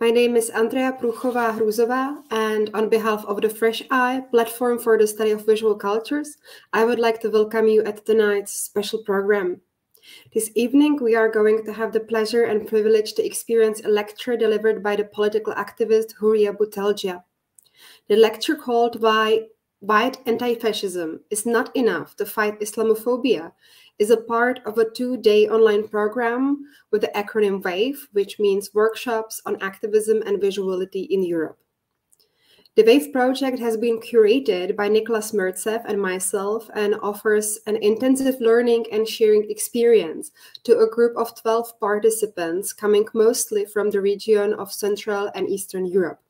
My name is Andrea Pruchova Hruzova, and on behalf of the Fresh Eye platform for the study of visual cultures, I would like to welcome you at tonight's special program. This evening, we are going to have the pleasure and privilege to experience a lecture delivered by the political activist Houria Bouteldja. The lecture called Why White Anti-Fascism is Not Enough to Fight Islamophobia is a part of a two-day online program with the acronym WAVE, which means Workshops on Activism and Visuality in Europe. The WAVE project has been curated by Nicholas Mirzoeff and myself and offers an intensive learning and sharing experience to a group of 12 participants coming mostly from the region of Central and Eastern Europe.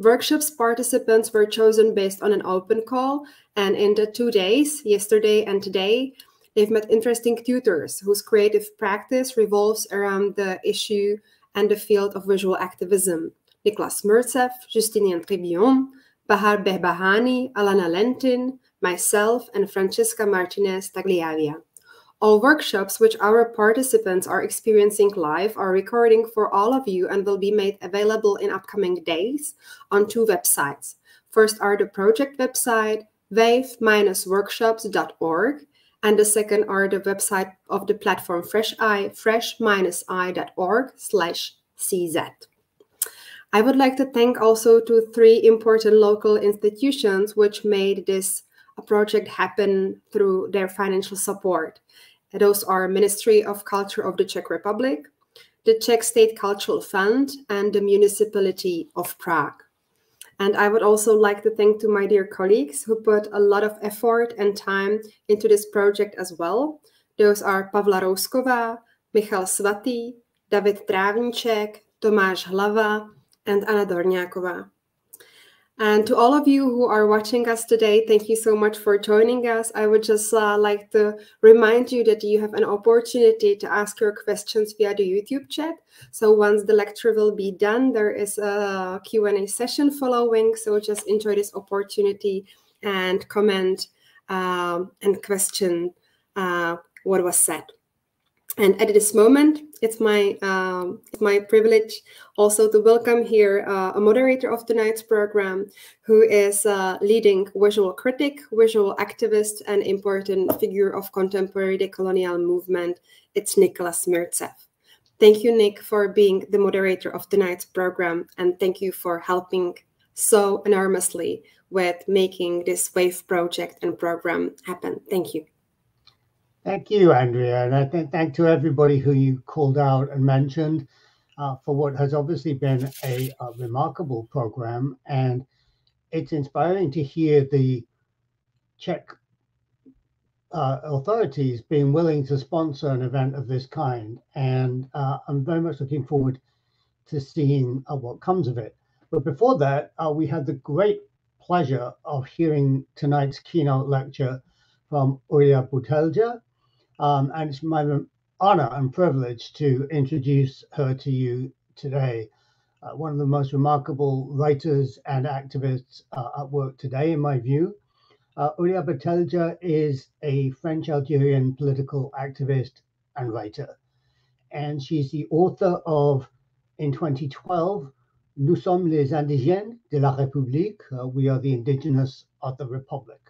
Workshops participants were chosen based on an open call, and in the two days, yesterday and today, They've met interesting tutors whose creative practice revolves around the issue and the field of visual activism. Niklas Mirzoeff, Justinien Tribillon, Bahar Behbahani, Alana Lentin, myself, and Francesca Martinez Tagliavia. All workshops which our participants are experiencing live are recording for all of you and will be made available in upcoming days on two websites. First are the project website, wave-workshops.org, and the second are the website of the platform Fresh Eye, fresh-eye.org slash CZ. I would like to thank also to three important local institutions which made this project happen through their financial support. Those are Ministry of Culture of the Czech Republic, the Czech State Cultural Fund, and the Municipality of Prague. And I would also like to thank to my dear colleagues who put a lot of effort and time into this project as well. Those are Pavla Rouskova, Michal Svatý, David Trávníček, Tomáš Hlava, and Anna Dorňáková. And to all of you who are watching us today, thank you so much for joining us. I would just uh, like to remind you that you have an opportunity to ask your questions via the YouTube chat. So once the lecture will be done, there is a Q&A session following. So just enjoy this opportunity and comment um, and question uh, what was said. And at this moment, it's my um, it's my privilege also to welcome here uh, a moderator of tonight's program, who is a leading visual critic, visual activist, and important figure of contemporary decolonial movement. It's Nicholas Mirzoeff. Thank you, Nick, for being the moderator of tonight's program, and thank you for helping so enormously with making this WAVE project and program happen. Thank you. Thank you, Andrea. And I think thank to everybody who you called out and mentioned uh, for what has obviously been a, a, remarkable program. And it's inspiring to hear the Czech uh, authorities being willing to sponsor an event of this kind. And uh, I'm very much looking forward to seeing uh, what comes of it. But before that, uh, we had the great pleasure of hearing tonight's keynote lecture from Houria Bouteldja, um, and it's my honor and privilege to introduce her to you today. Uh, one of the most remarkable writers and activists uh, at work today, in my view. Uh, Houria Bouteldja is a French Algerian political activist and writer. And she's the author of, in 2012, Nous sommes les indigènes de la République. Uh, we are the indigenous of the Republic.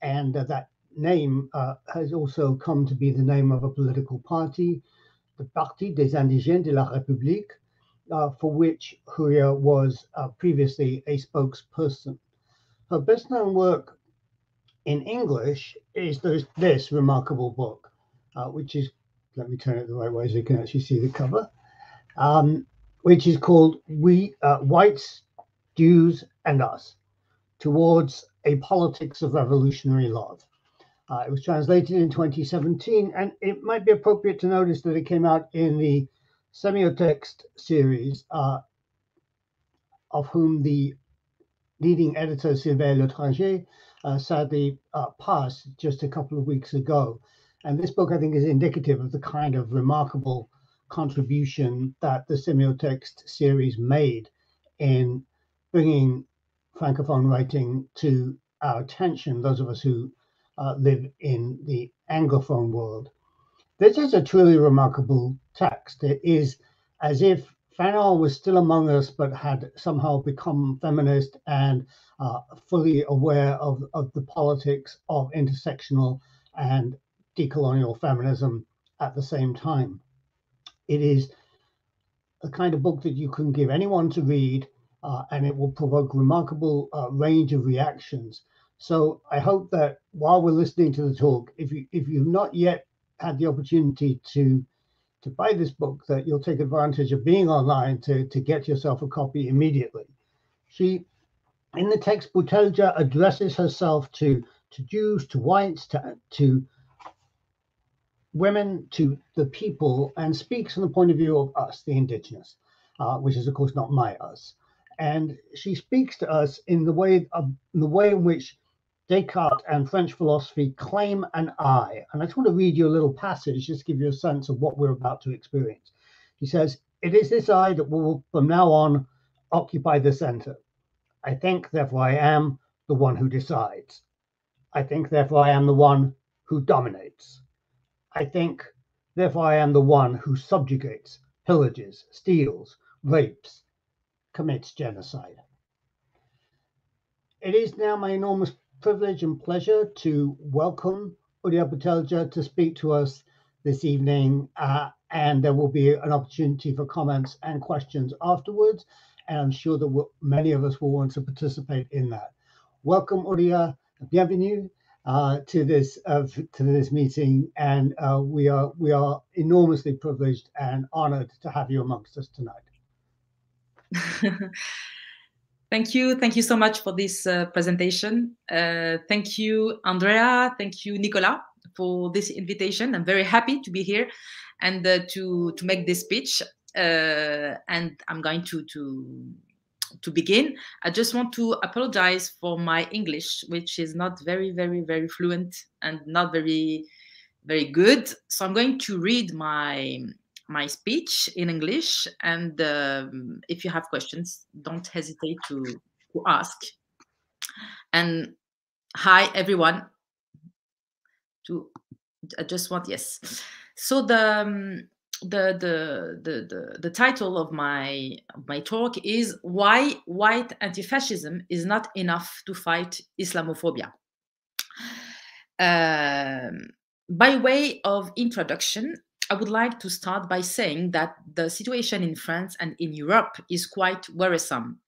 And uh, that name uh, has also come to be the name of a political party, the Parti des Indigènes de la République, uh, for which Houria was uh, previously a spokesperson. Her best known work in English is this, this remarkable book, uh, which is, let me turn it the right way so you can actually see the cover, um, which is called We uh, Whites, Jews, and Us Towards a Politics of Revolutionary Love. Uh, it was translated in 2017, and it might be appropriate to notice that it came out in the semiotext series, uh, of whom the leading editor, Sylvère Lotringer, uh, sadly uh, passed just a couple of weeks ago. And this book, I think, is indicative of the kind of remarkable contribution that the semiotext series made in bringing francophone writing to our attention, those of us who uh, live in the Anglophone world. This is a truly remarkable text. It is as if Fanon was still among us, but had somehow become feminist and uh, fully aware of, of the politics of intersectional and decolonial feminism at the same time. It is a kind of book that you can give anyone to read, uh, and it will provoke remarkable uh, range of reactions. So I hope that while we're listening to the talk, if you if you've not yet had the opportunity to to buy this book, that you'll take advantage of being online to to get yourself a copy immediately. She, in the text, Bouteldja addresses herself to to Jews, to whites, to to women, to the people, and speaks from the point of view of us, the indigenous, uh, which is of course not my us. And she speaks to us in the way of in the way in which Descartes and French philosophy claim an I. And I just want to read you a little passage just to give you a sense of what we're about to experience. He says, It is this I that will from now on occupy the center. I think, therefore, I am the one who decides. I think, therefore, I am the one who dominates. I think, therefore, I am the one who subjugates, pillages, steals, rapes, commits genocide. It is now my enormous privilege and pleasure to welcome Houria Bouteldja to speak to us this evening. Uh, and there will be an opportunity for comments and questions afterwards. And I'm sure that we'll, many of us will want to participate in that. Welcome, Houria. Bienvenue uh, to this uh, to this meeting, and uh, we are we are enormously privileged and honored to have you amongst us tonight. Thank you. Thank you so much for this uh, presentation. Uh, thank you, Andrea. Thank you, Nicola, for this invitation. I'm very happy to be here and uh, to to make this speech. Uh, and I'm going to to to begin. I just want to apologize for my English, which is not very, very, very fluent and not very, very good. So I'm going to read my my speech in English. And um, if you have questions, don't hesitate to, to ask. And hi, everyone. To I just want yes. So the um, the, the the the the title of my my talk is why white anti-fascism is not enough to fight Islamophobia. Um, by way of introduction, I would like to start by saying that the situation in France and in Europe is quite worrisome.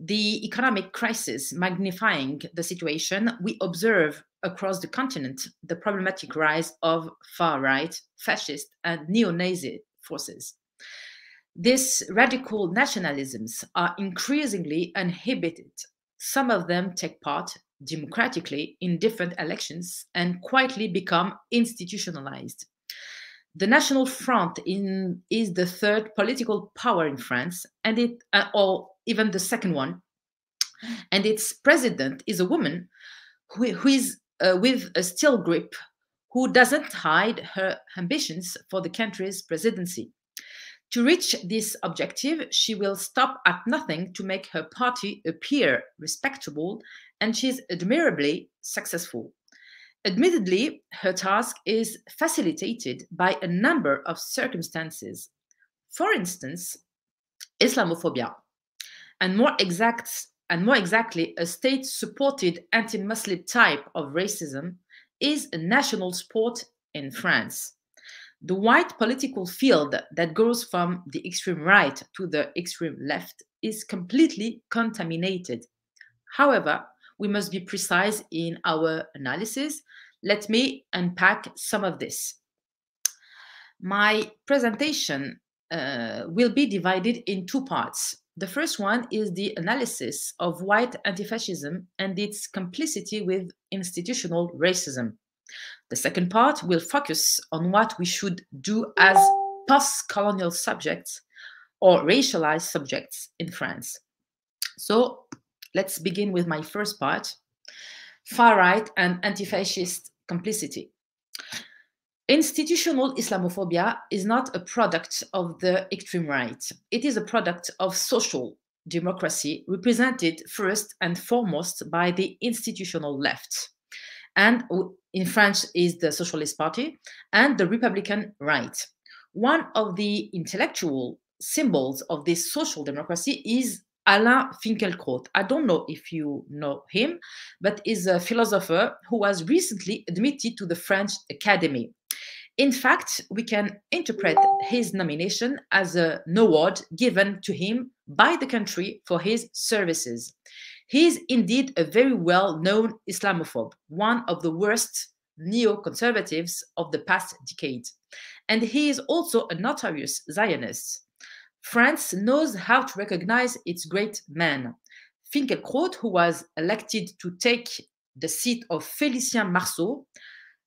The economic crisis magnifying the situation, we observe across the continent the problematic rise of far right, fascist, and neo Nazi forces. These radical nationalisms are increasingly inhibited. Some of them take part democratically in different elections and quietly become institutionalized. The National Front in, is the third political power in France, and it, uh, or even the second one, and its president is a woman who, who is uh, with a steel grip, who doesn't hide her ambitions for the country's presidency. To reach this objective, she will stop at nothing to make her party appear respectable, and she's admirably successful. Admittedly, her task is facilitated by a number of circumstances. For instance, Islamophobia, and more exact and more exactly, a state-supported anti-Muslim type of racism is a national sport in France. The white political field that goes from the extreme right to the extreme left is completely contaminated. However, we must be precise in our analysis. Let me unpack some of this. My presentation uh, will be divided in two parts. The first one is the analysis of white anti-fascism and its complicity with institutional racism. The second part will focus on what we should do as post-colonial subjects or racialized subjects in France. So let's begin with my first part, far-right and anti-fascist complicity. Institutional Islamophobia is not a product of the extreme right. It is a product of social democracy represented first and foremost by the institutional left. And in France is the Socialist Party and the Republican right. One of the intellectual symbols of this social democracy is Alain Finkielkraut. I don't know if you know him, but is a philosopher who was recently admitted to the French Academy. In fact, we can interpret his nomination as an award given to him by the country for his services. He is indeed a very well known Islamophobe, one of the worst neoconservatives of the past decade. And he is also a notorious Zionist. France knows how to recognize its great men. Finkielkraut, who was elected to take the seat of Félicien Marceau,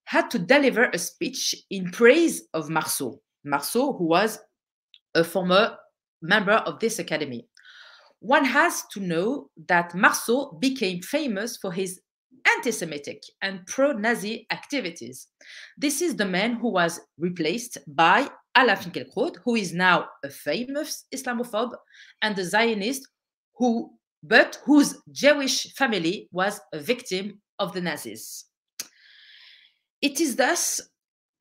had to deliver a speech in praise of Marceau. Marceau, who was a former member of this academy. One has to know that Marceau became famous for his anti Semitic and pro Nazi activities. This is the man who was replaced by Alain Finkielkraut, who is now a famous Islamophobe and a Zionist who but whose Jewish family was a victim of the Nazis. It is thus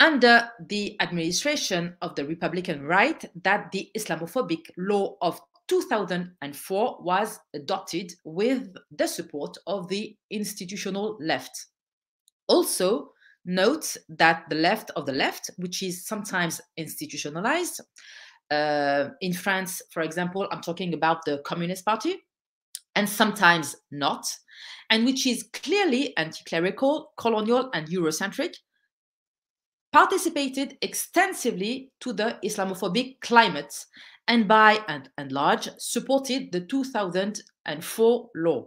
under the administration of the Republican right that the Islamophobic law of 2004 was adopted with the support of the institutional left. Also, note that the left of the left, which is sometimes institutionalized, uh, in France, for example, I'm talking about the Communist Party, and sometimes not, and which is clearly anti clerical, colonial, and Eurocentric, participated extensively to the Islamophobic climate and by and, and large supported the 2004 law.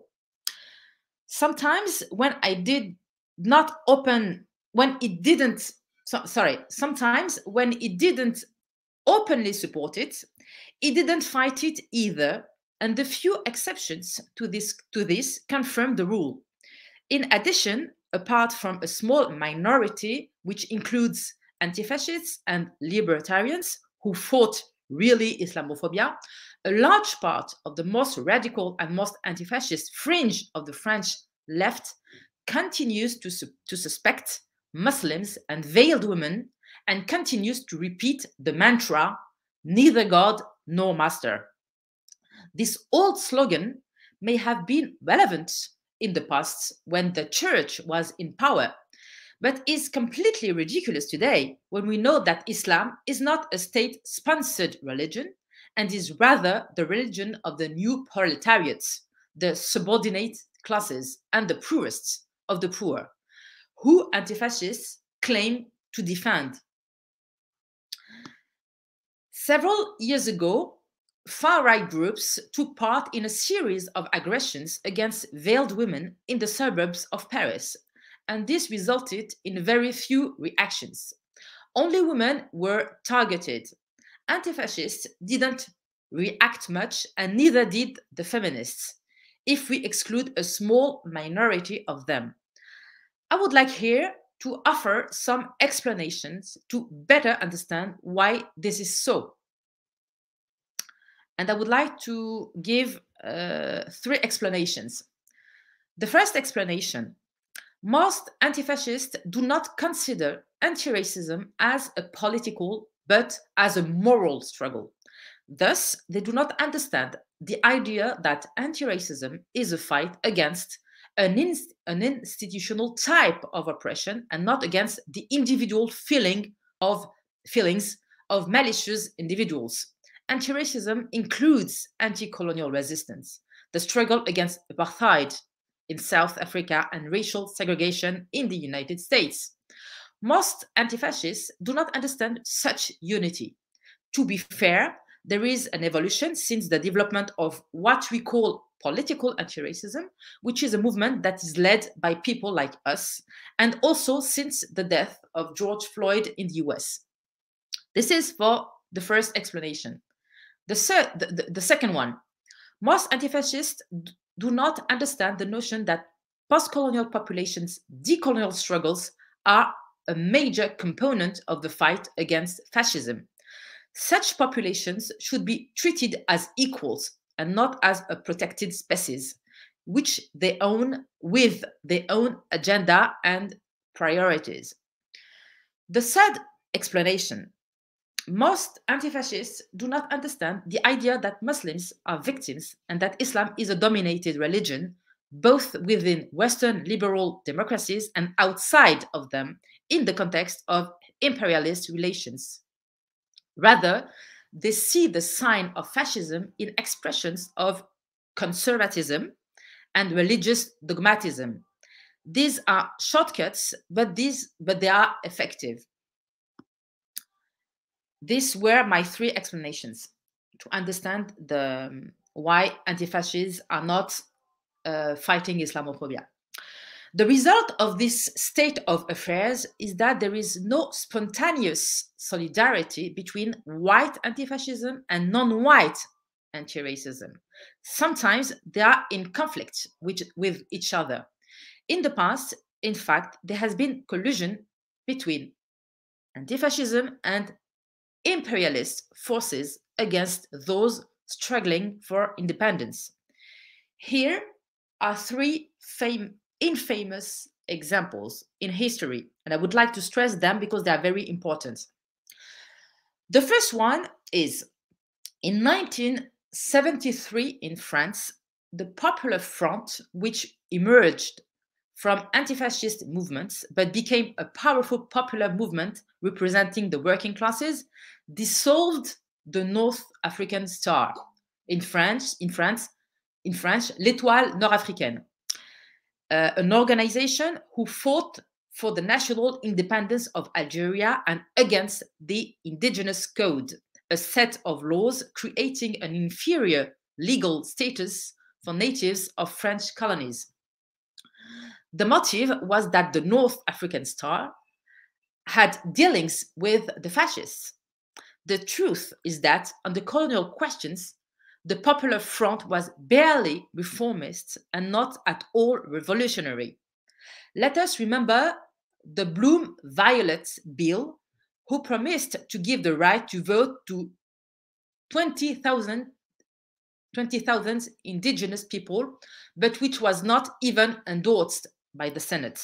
Sometimes when I did not open, when it didn't, so, sorry, sometimes when it didn't openly support it, it didn't fight it either. And the few exceptions to this, to this confirm the rule. In addition, apart from a small minority, which includes anti fascists and libertarians who fought really Islamophobia, a large part of the most radical and most anti fascist fringe of the French left continues to, su to suspect Muslims and veiled women and continues to repeat the mantra neither God nor master. This old slogan may have been relevant in the past when the church was in power but is completely ridiculous today when we know that Islam is not a state sponsored religion and is rather the religion of the new proletariats, the subordinate classes, and the poorest of the poor, who anti fascists claim to defend. Several years ago, far right groups took part in a series of aggressions against veiled women in the suburbs of Paris and this resulted in very few reactions. Only women were targeted. Anti fascists didn't react much, and neither did the feminists, if we exclude a small minority of them. I would like here to offer some explanations to better understand why this is so. And I would like to give uh, three explanations. The first explanation most anti fascists do not consider anti racism as a political but as a moral struggle. Thus, they do not understand the idea that anti racism is a fight against an, inst an, institutional type of oppression and not against the individual feeling of feelings of malicious individuals. Anti racism includes anti colonial resistance, the struggle against apartheid, in South Africa and racial segregation in the United States. Most anti fascists do not understand such unity. To be fair, there is an evolution since the development of what we call political anti racism, which is a movement that is led by people like us, and also since the death of George Floyd in the US. This is for the first explanation. The, the, the, the second one most anti fascists do not understand the notion that post colonial populations' decolonial struggles are a major component of the fight against fascism. Such populations should be treated as equals and not as a protected species, which they own with their own agenda and priorities. The third explanation most anti-fascists do not understand the idea that Muslims are victims and that Islam is a dominated religion, both within Western liberal democracies and outside of them, in the context of imperialist relations. Rather, they see the sign of fascism in expressions of conservatism and religious dogmatism. These are shortcuts, but these but they are effective. These were my three explanations to understand the um, why anti-fascists are not uh, fighting Islamophobia. The result of this state of affairs is that there is no spontaneous solidarity between white anti fascism and non white anti racism. Sometimes they are in conflict with, with each other. In the past, in fact, there has been collusion between anti fascism and imperialist forces against those struggling for independence. Here are three famous infamous examples in history, and I would like to stress them because they are very important. The first one is in 1973 in France, the Popular Front, which emerged from anti fascist movements but became a powerful popular movement representing the working classes, dissolved the North African Star. In France, in France, in French, l'Étoile Nord-Africaine uh, an organization who fought for the national independence of Algeria and against the indigenous code, a set of laws creating an inferior legal status for natives of French colonies. The motive was that the North African Star had dealings with the fascists. The truth is that on the colonial questions, the Popular Front was barely reformist and not at all revolutionary. Let us remember the Blum-Viollette Bill, who promised to give the right to vote to 20,000 20, indigenous people, but which was not even endorsed by the Senate.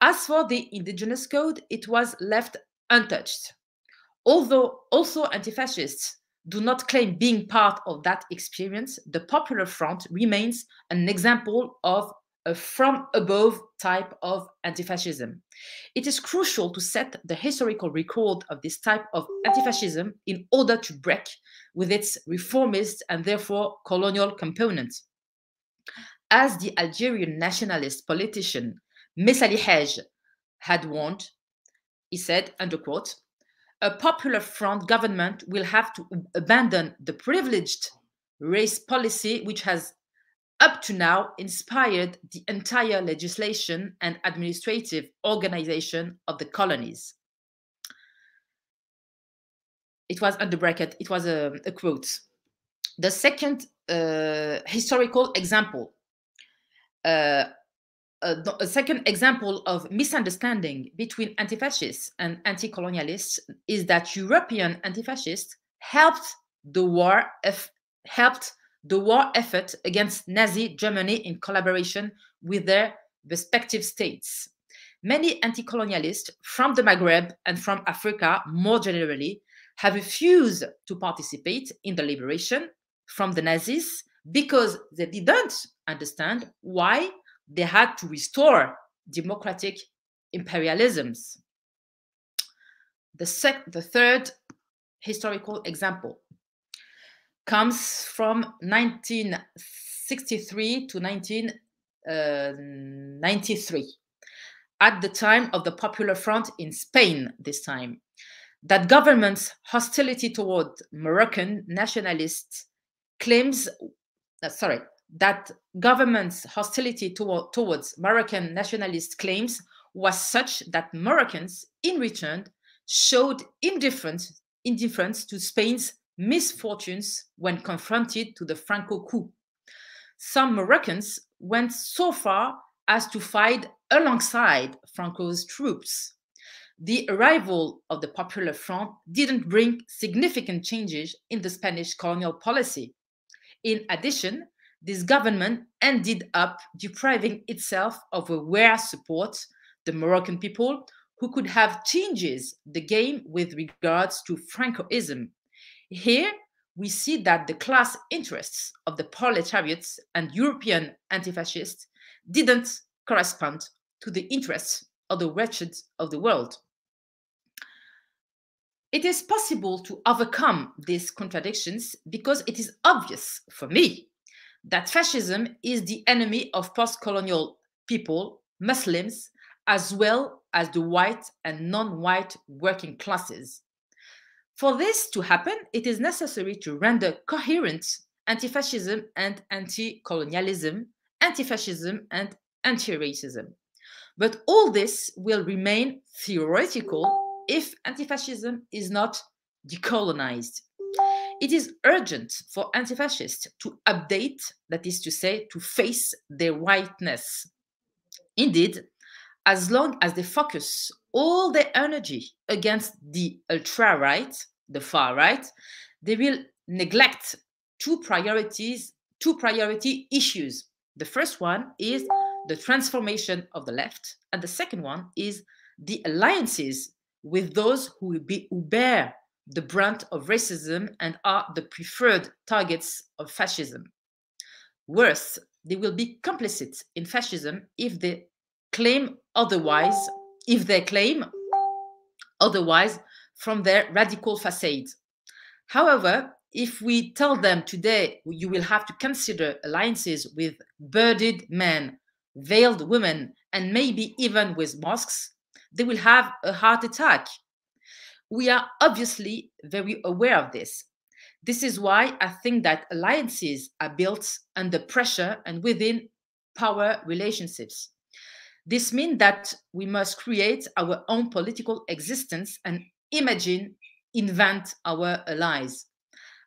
As for the indigenous code, it was left untouched. Although also anti fascists do not claim being part of that experience, the Popular Front remains an example of a from above type of anti fascism. It is crucial to set the historical record of this type of anti fascism in order to break with its reformist and therefore colonial component. As the Algerian nationalist politician Messali Hadj had warned, he said, under quote, a popular front government will have to abandon the privileged race policy which has up to now inspired the entire legislation and administrative organization of the colonies. It was under bracket, it was a, a quote. The second uh, historical example uh, Uh, a, a, second example of misunderstanding between anti-fascists and anti-colonialists is that European anti-fascists helped the war helped the war effort against Nazi Germany in collaboration with their respective states. Many anti-colonialists from the Maghreb and from Africa more generally have refused to participate in the liberation from the Nazis because they didn't understand why they had to restore democratic imperialisms. The, sec- the third historical example comes from 1963 to 1993, uh, at the time of the Popular Front in Spain, this time. That government's hostility toward Moroccan nationalists claims, uh, sorry, that government's hostility toward, towards Moroccan nationalist claims was such that Moroccans, in return, showed indifference, indifference to Spain's misfortunes when confronted to the Franco coup. Some Moroccans went so far as to fight alongside Franco's troops. The arrival of the Popular Front didn't bring significant changes in the Spanish colonial policy. In addition, this government ended up depriving itself of a rare support, the Moroccan people, who could have changes the game with regards to Francoism. Here, we see that the class interests of the proletariats and European anti-fascists didn't correspond to the interests of the wretched of the world. It is possible to overcome these contradictions because it is obvious for me that fascism is the enemy of post colonial people, Muslims, as well as the white and non white working classes. For this to happen, it is necessary to render coherent anti fascism and anti colonialism, anti fascism and anti racism. But all this will remain theoretical if anti fascism is not decolonized. It is urgent for anti fascists to update, that is to say, to face their whiteness. Indeed, as long as they focus all their energy against the ultra right, the far right, they will neglect two priorities, two priority issues. The first one is the transformation of the left, and the second one is the alliances with those who, be, who bear the brunt of racism and are the preferred targets of fascism. Worse, they will be complicit in fascism if they claim otherwise, if they claim otherwise from their radical facade. However, if we tell them today you will have to consider alliances with bearded men, veiled women, and maybe even with mosques, they will have a heart attack. We are obviously very aware of this. This is why I think that alliances are built under pressure and within power relationships. This means that we must create our own political existence and imagine, invent our allies.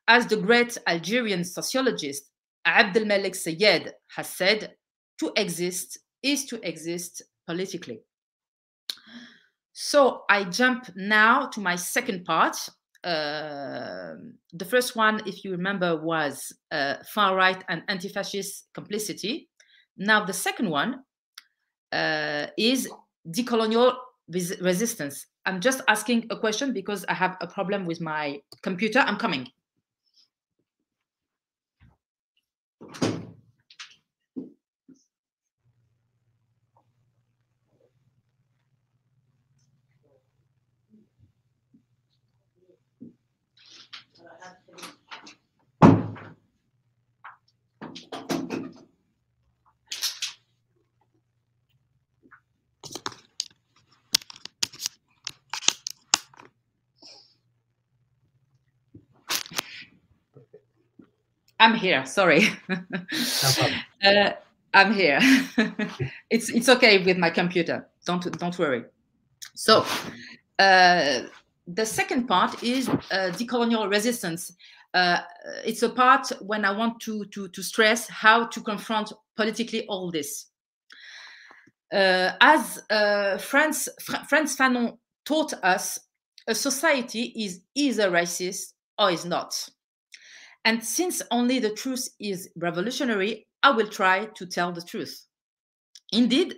As the great Algerian sociologist Abdelmalek Sayad has said, to exist is to exist politically. So I jump now to my second part. Uh, the first one, if you remember, was uh, far right and anti fascist complicity. Now, the second one uh, is decolonial res resistance. I'm just asking a question because I have a problem with my computer. I'm coming. I'm here. Sorry. No uh, I'm here. it's it's okay with my computer. Don't don't worry. So uh, the second part is uh, decolonial resistance. Uh, it's a part when I want to to to stress how to confront politically all this. Uh, as uh, Frantz Frantz Fanon taught us, a society is either racist or is not. And since only the truth is revolutionary, I will try to tell the truth. Indeed,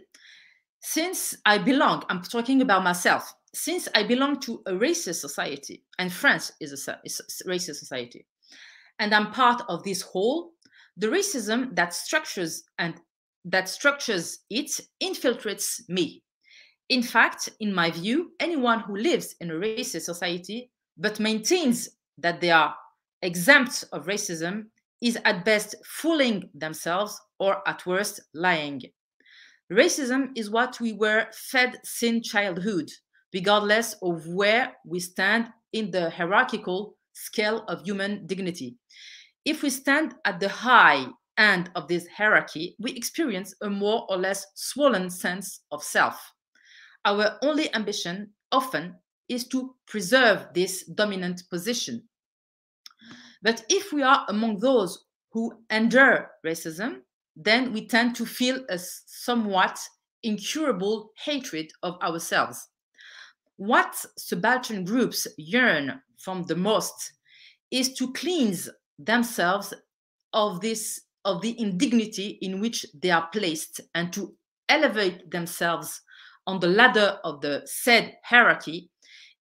since I belong, I'm talking about myself, since I belong to a racist society, and France is a, is a racist society, and I'm part of this whole, the racism that structures and that structures it infiltrates me. In fact, in my view, anyone who lives in a racist society but maintains that they are exempt of racism is at best fooling themselves or at worst lying. Racism is what we were fed since childhood, regardless of where we stand in the hierarchical scale of human dignity. If we stand at the high end of this hierarchy, we experience a more or less swollen sense of self. Our only ambition often is to preserve this dominant position. But if we are among those who endure racism, then we tend to feel a somewhat incurable hatred of ourselves. What subaltern groups yearn from the most is to cleanse themselves of this of the indignity in which they are placed and to elevate themselves on the ladder of the said hierarchy,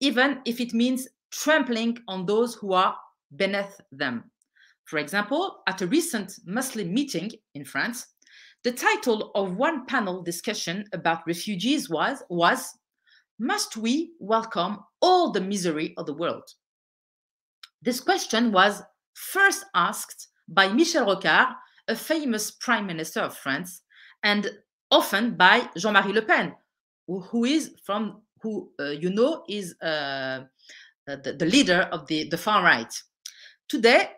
even if it means trampling on those who are beneath them. For example, at a recent Muslim meeting in France, the title of one panel discussion about refugees was, was Must we welcome all the misery of the world? This question was first asked by Michel Rocard, a famous prime minister of France, and often by Jean-Marie Le Pen, who, who is from who uh, you know is uh, the, the, leader of the, the far right. Today,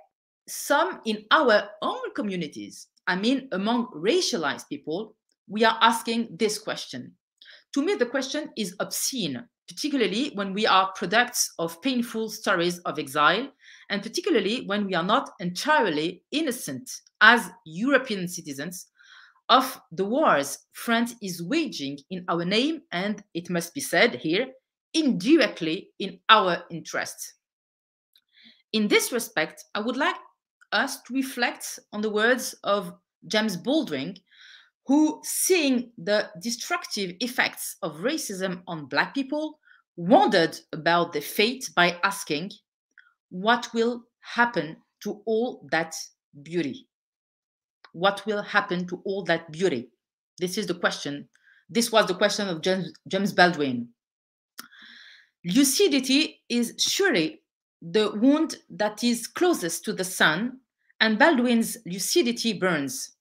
some in our own communities, I mean among racialized people, we are asking this question. To me, the question is obscene, particularly when we are products of painful stories of exile, and particularly when we are not entirely innocent as European citizens of the wars France is waging in our name, and it must be said here, indirectly in our interests. In this respect, I would like us to reflect on the words of James Baldwin, who, seeing the destructive effects of racism on Black people, wondered about their fate by asking, What will happen to all that beauty? what will happen to all that beauty? This is the question. This was the question of James, James Baldwin. Lucidity is surely the wound that is closest to the sun, and Baldwin's lucidity burns.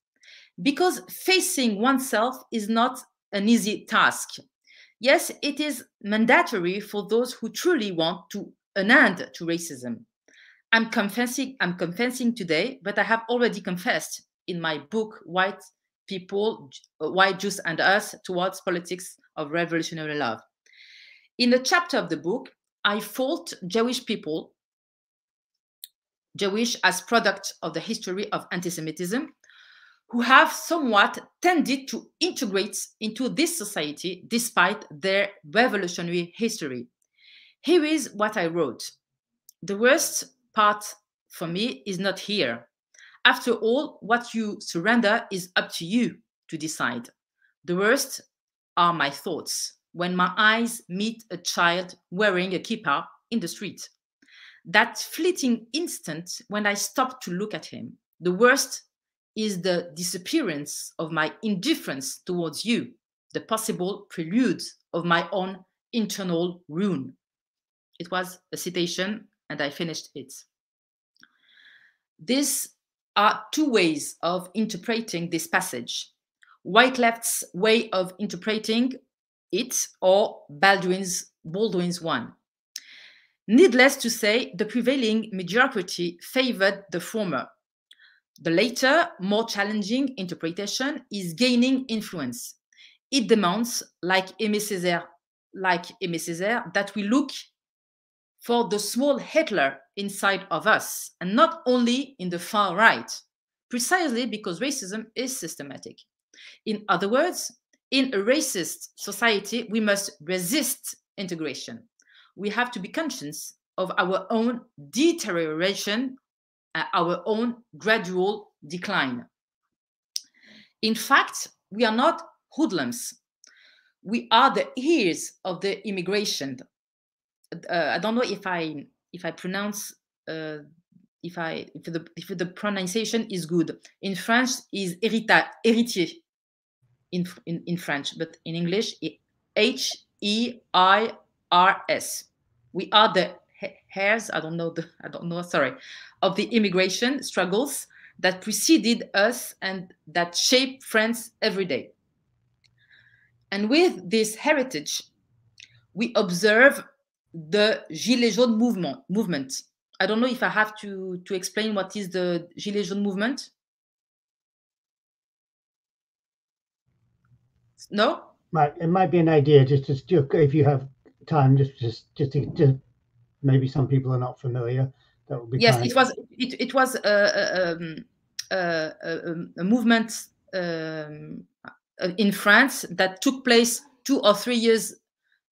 Because facing oneself is not an easy task. Yes, it is mandatory for those who truly want to an end to racism. I'm confessing, I'm confessing today, but I have already confessed in my book, White People, White Jews and Us Towards Politics of Revolutionary Love. In a chapter of the book, I fault Jewish people, Jewish as product of the history of anti-Semitism, who have somewhat tended to integrate into this society despite their revolutionary history. Here is what I wrote. The worst part for me is not here. After all, what you surrender is up to you to decide. The worst are my thoughts when my eyes meet a child wearing a kippah in the street. That fleeting instant when I stopped to look at him. The worst is the disappearance of my indifference towards you, the possible prelude of my own internal ruin. It was a citation, and I finished it. These are two ways of interpreting this passage White Left's way of interpreting it, or Baldwin's, Baldwin's one. Needless to say, the prevailing mediocrity favored the former. The later, more challenging interpretation is gaining influence. It demands, like Aimé Césaire, like Aimé Césaire, that we look for the small Hitler inside of us, and not only in the far right, precisely because racism is systematic. In other words, in a racist society, we must resist integration. We have to be conscious of our own deterioration, uh, our own gradual decline. In fact, we are not hoodlums. We are the ears of the immigration uh, I don't know if I if I pronounce uh, if I if the if the pronunciation is good. In French is hérita, héritier in, in in French, but in English H E I R S. We are the heirs. I don't know the I don't know. Sorry, of the immigration struggles that preceded us and that shape France every day. And with this heritage, we observe the Gilets jaunes movement. movement. I don't know if I have to, to explain what is the Gilets jaunes movement. No? It might be an idea just to, if you have time, just just just to, to maybe some people are not familiar. That would be yes. Kind. It was it, it was a, um, a, a, a movement um, in France that took place two or three years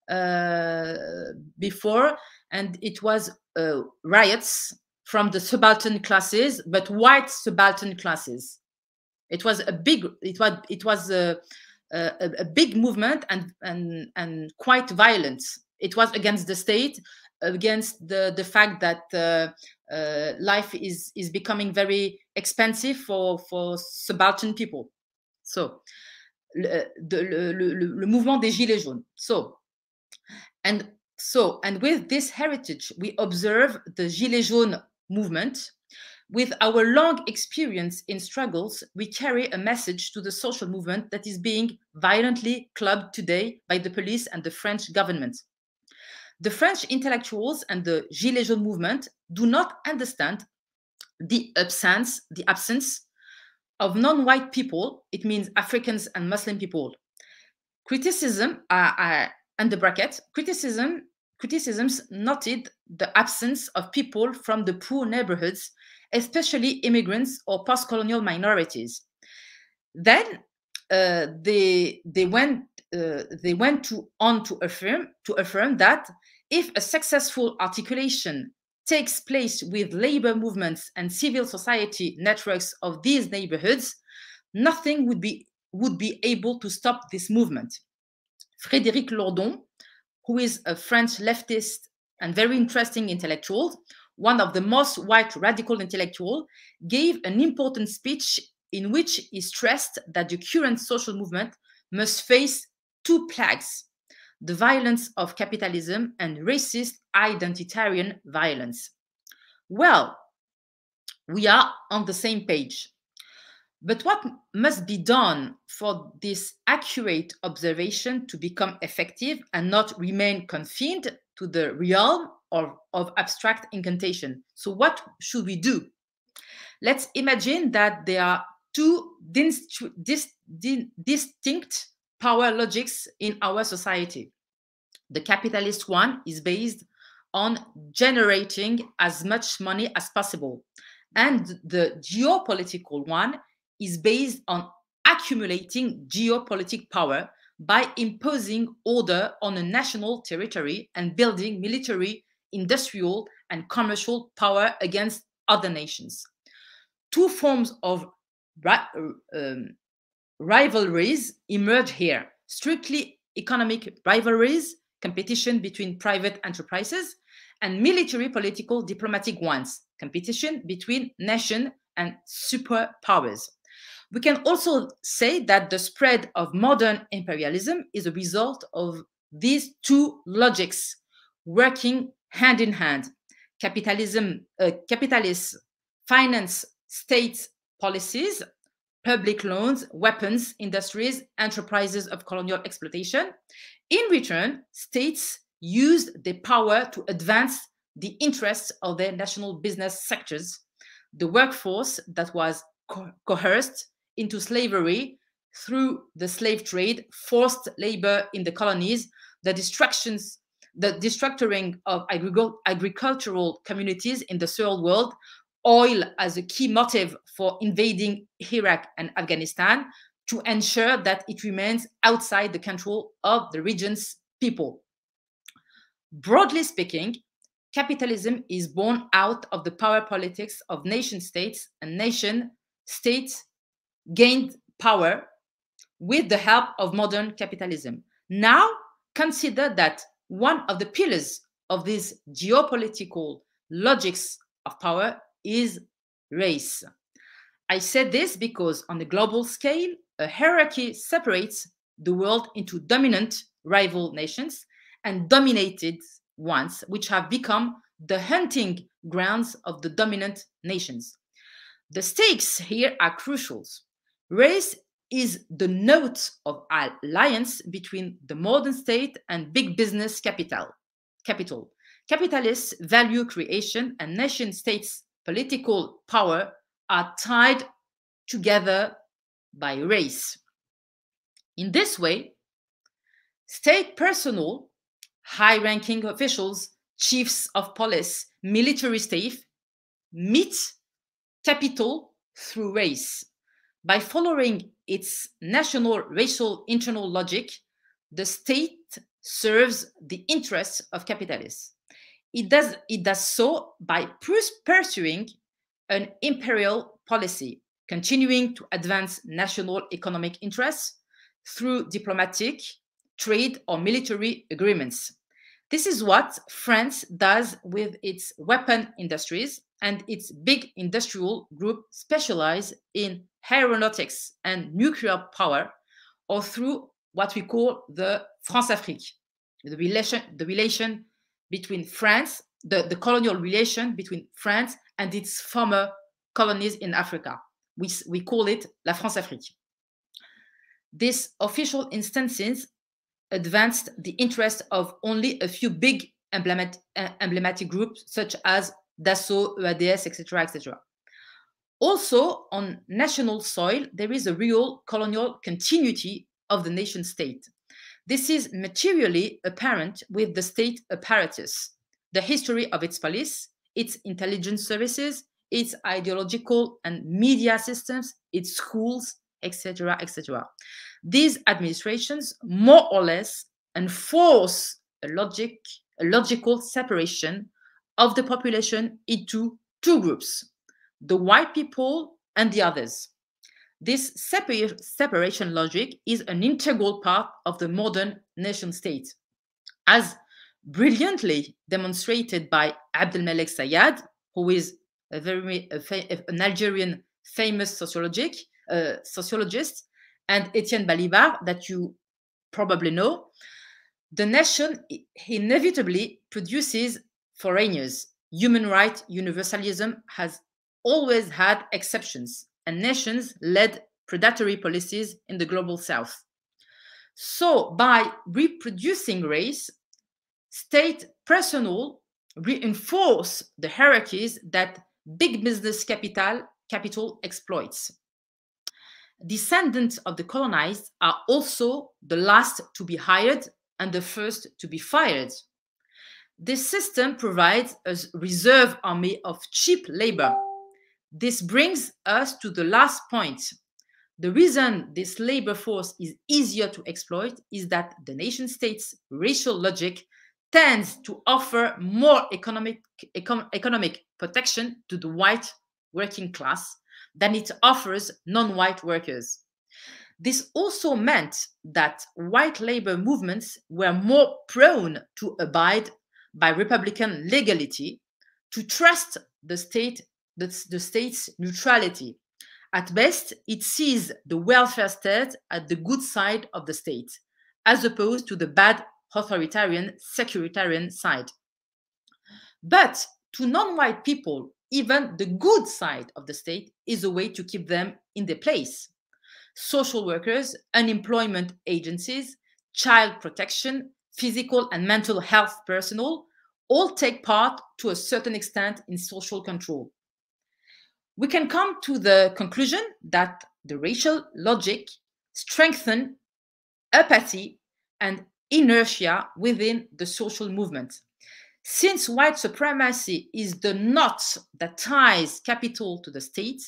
uh, before, and it was uh, riots from the subaltern classes, but white subaltern classes. It was a big. It was. It was. Uh, a, a, big movement and, and, and quite violent. It was against the state, against the, the fact that uh, uh, life is, is becoming very expensive for, for subaltern people. So, le, le mouvement des Gilets jaunes. So, and so, and with this heritage, we observe the Gilets jaunes movement. With our long experience in struggles, we carry a message to the social movement that is being violently clubbed today by the police and the French government. The French intellectuals and the Gilets jaunes movement do not understand the absence, the absence of non-white people. It means Africans and Muslim people. Criticism, uh, uh, bracket, criticism criticisms noted the absence of people from the poor neighborhoods, especially immigrants or post-colonial minorities. Then uh, they they went uh, they went to on to affirm to affirm that if a successful articulation takes place with labor movements and civil society networks of these neighborhoods, nothing would be would be able to stop this movement. Frédéric Lordon, who is a French leftist and very interesting intellectual, one of the most white radical intellectual, gave an important speech in which he stressed that the current social movement must face two plagues the violence of capitalism and racist identitarian violence. Well, we are on the same page. But what must be done for this accurate observation to become effective and not remain confined to the realm of, abstract incantation? So, what should we do? Let's imagine that there are two dis dis distinct power logics in our society. The capitalist one is based on generating as much money as possible. And the geopolitical one is based on accumulating geopolitical power by imposing order on a national territory and building military, industrial, and commercial power against other nations. Two forms of um, rivalries emerge here strictly economic rivalries, competition between private enterprises, and military political diplomatic ones, competition between nation and superpowers. We can also say that the spread of modern imperialism is a result of these two logics working hand in hand. Capitalism, uh, capitalists finance state policies, public loans, weapons, industries, enterprises of colonial exploitation. In return, states use their power to advance the interests of their national business sectors. The workforce that was co coerced into slavery through the slave trade, forced labor in the colonies, the destructions, the destructuring of agricultural communities in the third world, oil as a key motive for invading Iraq and Afghanistan to ensure that it remains outside the control of the region's people. Broadly speaking, capitalism is born out of the power politics of nation states and nation states gained power with the help of modern capitalism. Now, consider that one of the pillars of these geopolitical logics of power is race. I said this because on the global scale, a hierarchy separates the world into dominant rival nations and dominated ones, which have become the hunting grounds of the dominant nations. The stakes here are crucial. Race is the note of alliance between the modern state and big business capital. Capital. Capitalists' value creation and nation states' political power are tied together by race. In this way, state personnel, high ranking officials, chiefs of police, military staff meet capital through race. By following its national racial internal logic, the state serves the interests of capitalists. It does, it does so by pursuing an imperial policy, continuing to advance national economic interests, through diplomatic, trade, or military agreements. This is what France does with its weapon industries, and its big industrial group specialized in aeronautics and nuclear power, or through what we call the France-Afrique, the relation, the relation between France, the, the colonial relation between France and its former colonies in Africa. We, we call it La France-Afrique. These official instances advanced the interest of only a few big emblematic, eh, emblematic groups such as Dassault, EADS, etc., etc. Also, on national soil, there is a real colonial continuity of the nation state. This is materially apparent with the state apparatus, the history of its police, its intelligence services, its ideological and media systems, its schools, etc., etc. These administrations more or less enforce a logic, a logical separation of the population into two groups, the white people and the others. This separ separation logic is an integral part of the modern nation state, as brilliantly demonstrated by Abdelmalek Sayad, who is a very a an Algerian famous sociologist, uh, sociologist, and Etienne Balibar, that you probably know. The nation inevitably produces foreigners. Human right universalism has always had exceptions, and nations led predatory policies in the global south. So, by reproducing race, state personnel reinforce the hierarchies that big business capital capital exploits. Descendants of the colonized are also the last to be hired and the first to be fired. This system provides a reserve army of cheap labor. This brings us to the last point. The reason this labor force is easier to exploit is that the nation state's racial logic tends to offer more economic, econ economic protection to the white working class than it offers non white workers. This also meant that white labor movements were more prone to abide by Republican legality, to trust the state, the, the state's neutrality. At best, it sees the welfare state at the good side of the state, as opposed to the bad authoritarian, securitarian side. But to non white people, even the good side of the state is a way to keep them in their place. Social workers, unemployment agencies, child protection, physical and mental health personnel all take part to a certain extent in social control. We can come to the conclusion that the racial logic strengthen apathy and inertia within the social movement. Since white supremacy is the knot that ties capital to the state,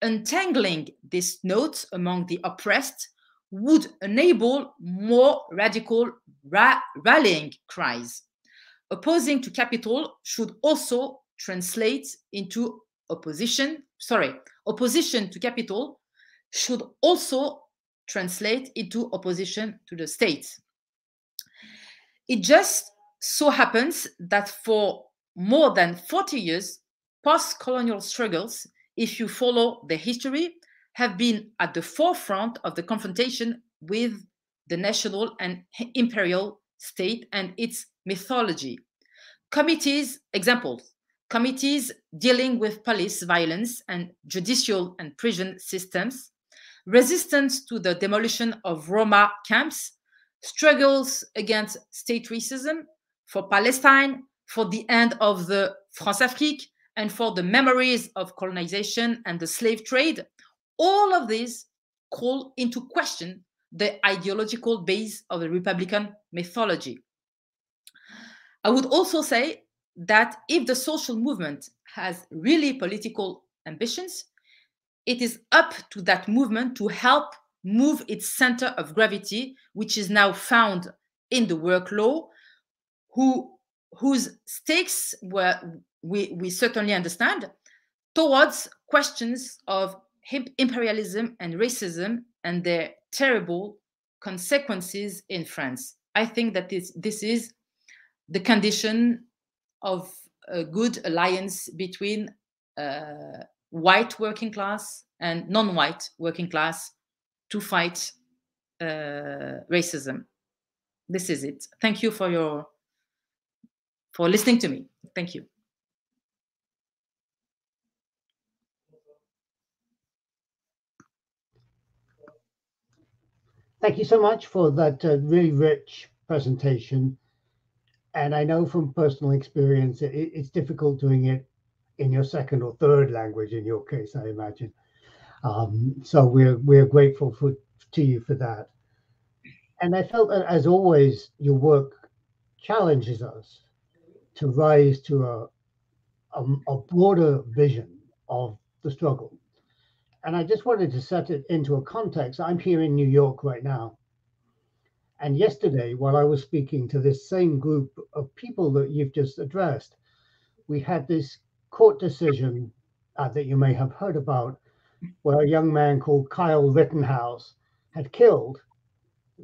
untangling this knot among the oppressed would enable more radical ra rallying cries. Opposing to capital should also translate into opposition, sorry, opposition to capital should also translate into opposition to the state. It just so happens that for more than 40 years, post colonial struggles, if you follow the history, have been at the forefront of the confrontation with the national and imperial state and its mythology. Committees, examples, committees dealing with police violence and judicial and prison systems, resistance to the demolition of Roma camps, struggles against state racism, for Palestine, for the end of the France-Afrique, and for the memories of colonization and the slave trade, all of these call into question the ideological base of the Republican mythology. I would also say that if the social movement has really political ambitions, it is up to that movement to help move its center of gravity, which is now found in the work law, who, whose stakes were we, we certainly understand towards questions of imperialism and racism and their terrible consequences in France. I think that this, this is the condition of a good alliance between uh, white working class and non-white working class to fight uh, racism. This is it. Thank you for your for listening to me. Thank you. Thank you so much for that uh, really rich presentation. And I know from personal experience, it, it's difficult doing it in your second or third language. In your case, I imagine. Um, so we're we're grateful for to you for that. And I felt that, as always, your work challenges us to rise to a, a, a broader vision of the struggle and I just wanted to set it into a context. I'm here in New York right now. And yesterday, while I was speaking to this same group of people that you've just addressed, we had this court decision uh, that you may have heard about, where a young man called Kyle Rittenhouse had killed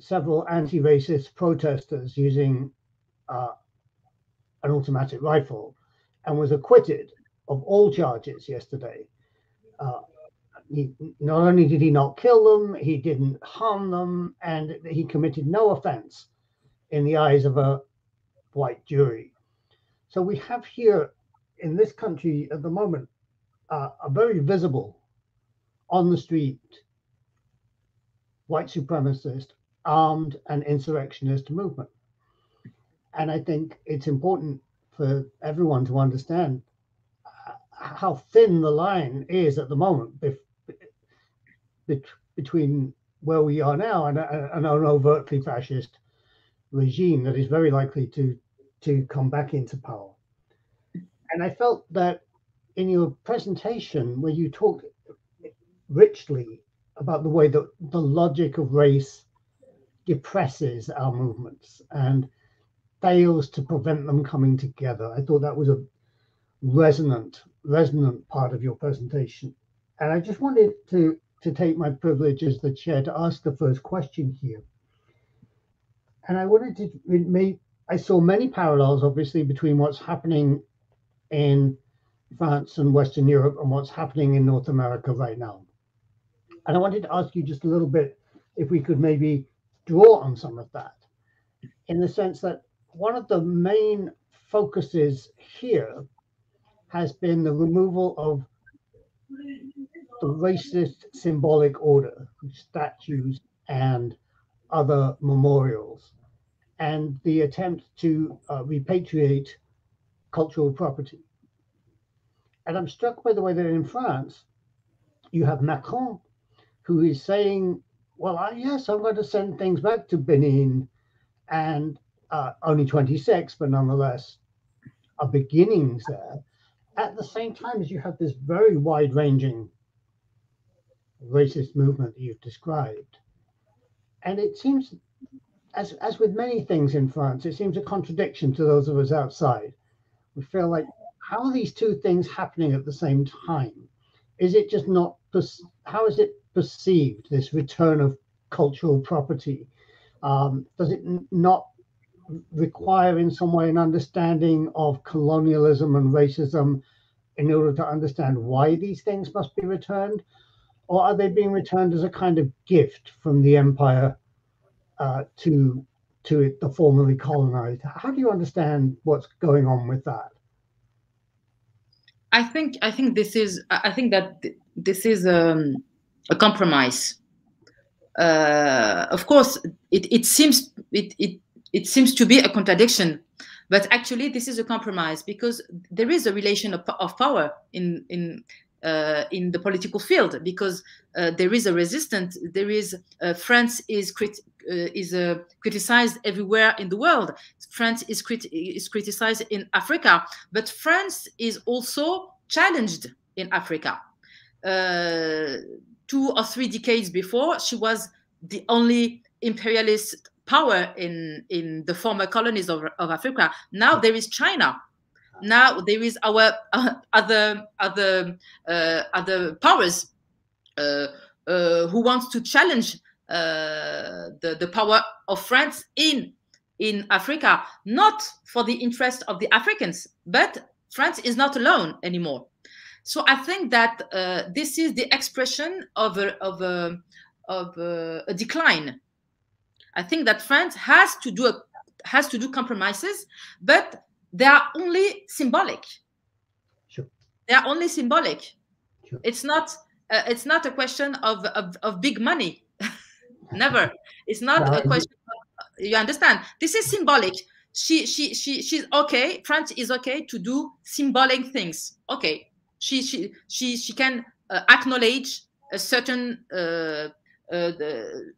several anti racist protesters using uh, an automatic rifle and was acquitted of all charges yesterday. Uh, he not only did he not kill them, he didn't harm them, and he committed no offense in the eyes of a white jury. So we have here in this country at the moment uh, a very visible on the street white supremacist, armed and insurrectionist movement. And I think it's important for everyone to understand uh, how thin the line is at the moment between where we are now and, and an overtly fascist regime that is very likely to to come back into power. And I felt that in your presentation, where you talked richly about the way that the logic of race depresses our movements and fails to prevent them coming together. I thought that was a resonant, resonant part of your presentation. And I just wanted to to take my privilege as the chair to ask the first question here. And I wanted to make, I saw many parallels, obviously, between what's happening in France and Western Europe and what's happening in North America right now. And I wanted to ask you just a little bit if we could maybe draw on some of that in the sense that one of the main focuses here has been the removal of the racist symbolic order, statues and other memorials, and the attempt to uh, repatriate cultural property. And I'm struck by the way that in France, you have Macron, who is saying, well, I, yes, I'm going to send things back to Benin, and uh, only 26, but nonetheless, are beginnings there. At the same time as you have this very wide ranging racist movement that you've described. And it seems, as, as with many things in France, it seems a contradiction to those of us outside. We feel like, how are these two things happening at the same time? Is it just not, how is it perceived, this return of cultural property? Um, does it not require in some way an understanding of colonialism and racism in order to understand why these things must be returned? Or are they being returned as a kind of gift from the empire uh, to to the formerly colonized? How do you understand what's going on with that? I think I think this is I think that this is um, a compromise. Uh, of course, it, it seems it, it it seems to be a contradiction, but actually this is a compromise because there is a relation of, of power in in uh, in the political field because uh, there is a resistance. There is uh, France is crit uh, is uh, criticized everywhere in the world. France is crit is criticized in Africa, but France is also challenged in Africa. Uh, two or three decades before, she was the only imperialist power in in the former colonies of, of Africa. Now there is China now there is our uh, other other uh, other powers uh, uh, who wants to challenge uh, the, the power of France in in Africa, not for the interest of the Africans, but France is not alone anymore. So I think that this is the expression of a, of a, of a, a, decline. I think that France has to do a, has to do compromises, but they are only symbolic. Sure. They are only symbolic. Sure. It's not uh, it's not a question of of, of big money. Never. It's not a question. Of, you understand? This is symbolic. She she she she's okay. France is okay to do symbolic things. Okay, she she she she can uh, acknowledge a certain uh, uh, the,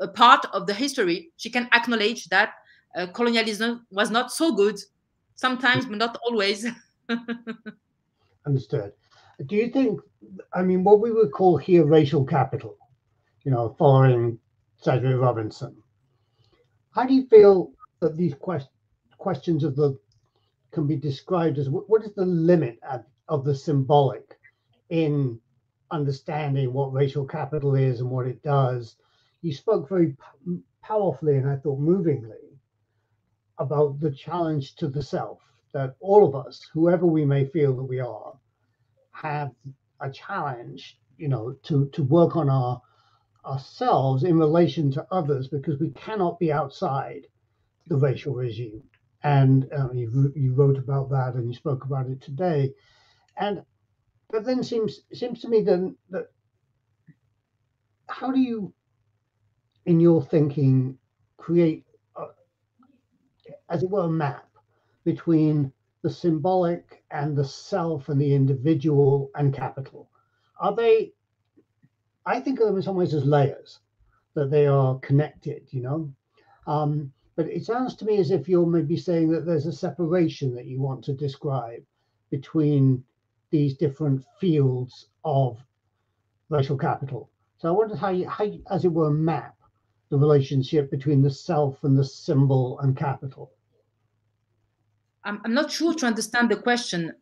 a part of the history. She can acknowledge that uh, colonialism was not so good sometimes, but not always. Understood. Do you think? I mean, what we would call here racial capital, you know, following Cedric Robinson. How do you feel that these quest- questions of the can be described as what is the limit of, of the symbolic in understanding what racial capital is and what it does? You spoke very p- powerfully and I thought movingly about the challenge to the self that all of us, whoever we may feel that we are, have a challenge, you know, to to work on our ourselves in relation to others because we cannot be outside the racial regime. And uh, you, you wrote about that and you spoke about it today. And but then seems seems to me then that how do you, in your thinking, create, as it were, a map between the symbolic and the self and the individual and capital? Are they I think of them in some ways as layers, that they are connected, you know. Um, but it sounds to me as if you're maybe saying that there's a separation that you want to describe between these different fields of racial capital. So I wondered how you, how you, as it were, map the relationship between the self and the symbol and capital. I'm, I'm not sure to understand the question.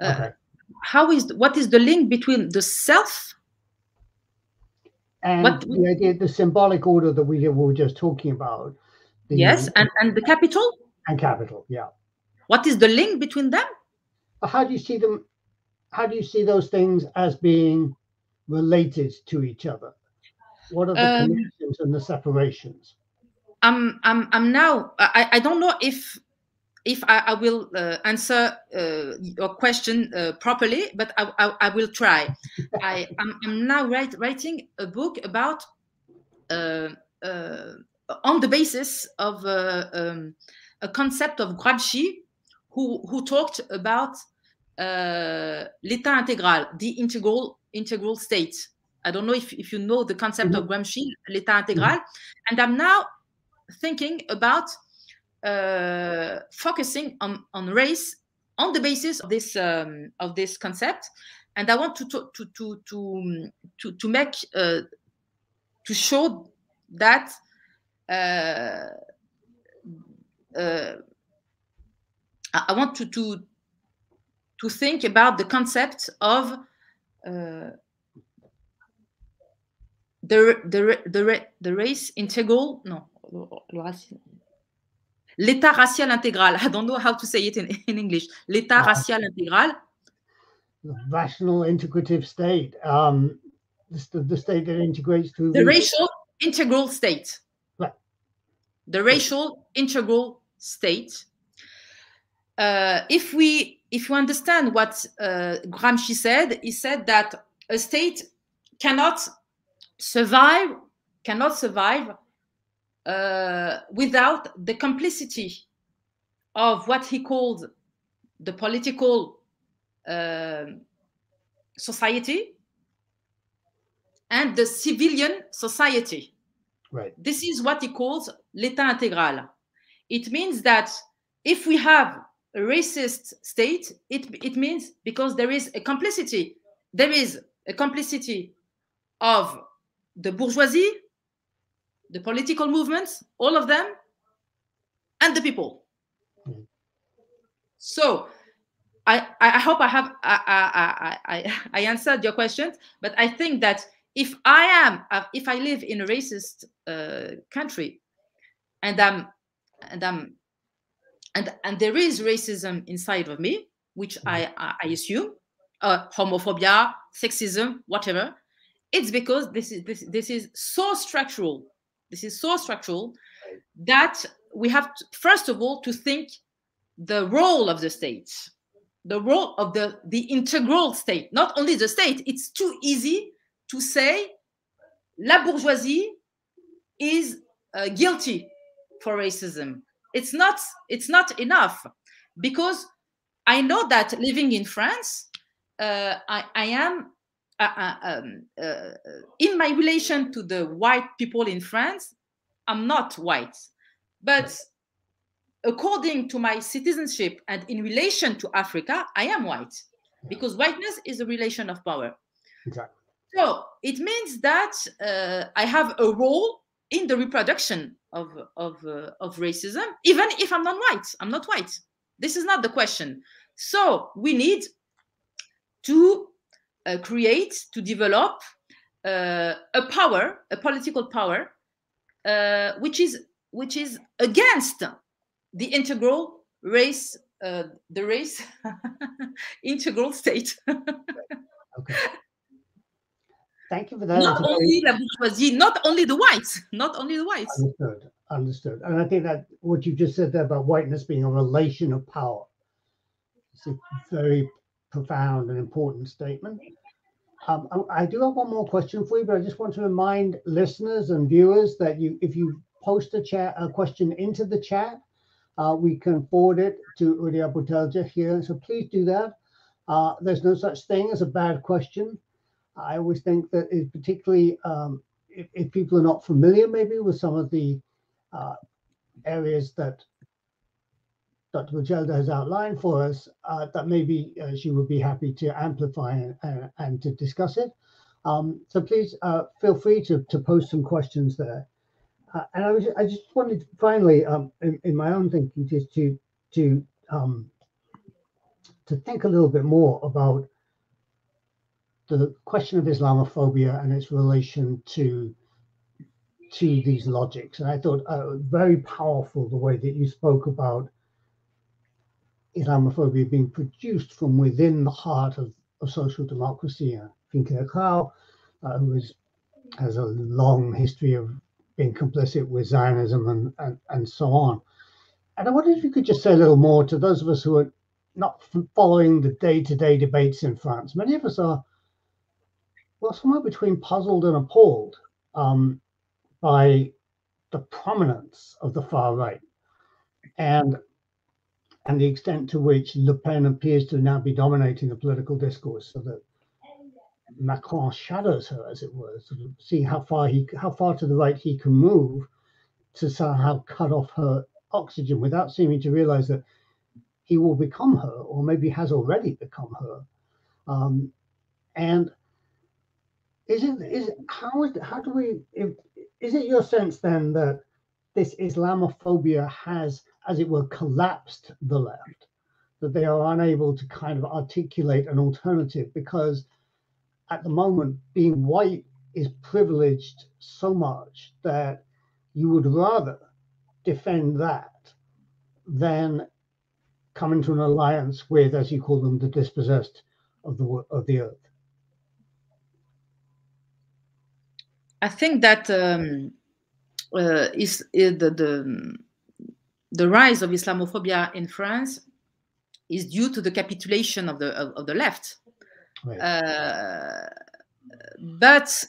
Uh, okay. How is what is the link between the self and what, the idea, the symbolic order that we were just talking about. The, yes, and, and the capital? And capital, yeah. What is the link between them? How do you see them? How do you see those things as being related to each other? What are the um, connections and the separations? I'm I'm I'm now I, I don't know if if I, I will uh, answer uh, your question uh, properly, but I, I, I will try. I, am now write, writing a book about uh, uh, on the basis of uh, um, a concept of Gramsci, who, who talked about l'état intégral, the integral integral state. I don't know if, if you know the concept mm -hmm. of Gramsci, l'état intégral, mm -hmm. and I'm now thinking about uh, focusing on, on race on the basis of this um, of this concept, and I want to to to to to to, make uh, to show that uh, uh, I want to to to think about the concept of uh, the the the the race integral no L'état racial intégral. I don't know how to say it in, in English. L'état uh, racial intégral. The rational integrative state. Um, the, the state that integrates through the racial integral state. Right. The racial integral state. Uh, if we if you understand what uh, Gramsci said, he said that a state cannot survive cannot survive uh, without the complicity of what he called the political uh, society and the civilian society. Right. This is what he calls l'état intégral. It means that if we have a racist state, it, it means because there is a complicity, there is a complicity of the bourgeoisie, the political movements, all of them, and the people. Mm. So I, I hope I have I, I, I, I answered your questions, but I think that if I am, uh, if I live in a racist uh, country, and I'm, and I'm, and and there is racism inside of me, which I I assume, uh, homophobia, sexism, whatever, it's because this is this this is so structural. This is so structural that we have to, first of all to think the role of the state the role of the the integral state not only the state it's too easy to say la bourgeoisie is uh, guilty for racism. It's not it's not enough because i know that living in france uh, I, I am uh, uh um, uh, in my relation to the white people in france i'm not white but according to my citizenship and in relation to Africa, I am white because whiteness is a relation of power. Exactly. So it means that uh, I have a role in the reproduction of of, uh, of racism, even if I'm not white. I'm not white. This is not the question. So we need to uh, create, to develop uh, a power, a political power, uh, which is which is against the integral race, uh, the race integral state. okay. Thank you for that. Not only the bourgeoisie, not only the whites, not only the whites. Understood. Understood. And I think that what you just said there about whiteness being a relation of power is a very profound and important statement. Um, I, do have one more question for you, but I just want to remind listeners and viewers that you, if you post a chat a question into the chat, uh, we can forward it to Houria Bouteldja here. So please do that. Uh, there's no such thing as a bad question. I always think that particularly um, if, if, people are not familiar maybe with some of the uh, areas that Dr. Bouteldja has outlined for us, uh, that maybe uh, she would be happy to amplify and, and, and to discuss it. Um, so please uh, feel free to, to post some questions there. Uh, and I was I just wanted finally um, in, in, my own thinking just to to um, to think a little bit more about the question of Islamophobia and its relation to to these logics. And I thought uh, very powerful the way that you spoke about Islamophobia being produced from within the heart of, of social democracy. Uh, Finkielkraut, uh, who is, has a long history of being complicit with Zionism and, and, and so on. And I wonder if you could just say a little more to those of us who are not following the day to day debates in France. Many of us are, well, somewhere between puzzled and appalled um, by the prominence of the far right and and the extent to which Le Pen appears to now be dominating the political discourse, so that Macron shadows her, as it were, sort of seeing how far he, how far to the right he can move to somehow cut off her oxygen without seeming to realize that he will become her, or maybe has already become her. Um, and is it is how is how do we if, is it your sense then that this Islamophobia has, as it were, collapsed the left, that they are unable to kind of articulate an alternative because at the moment, being white is privileged so much that you would rather defend that than come into an alliance with, as you call them, the dispossessed of the of the earth. I think that um, uh, is, is the, the the rise of Islamophobia in France is due to the capitulation of the of, of the left Right. Uh, but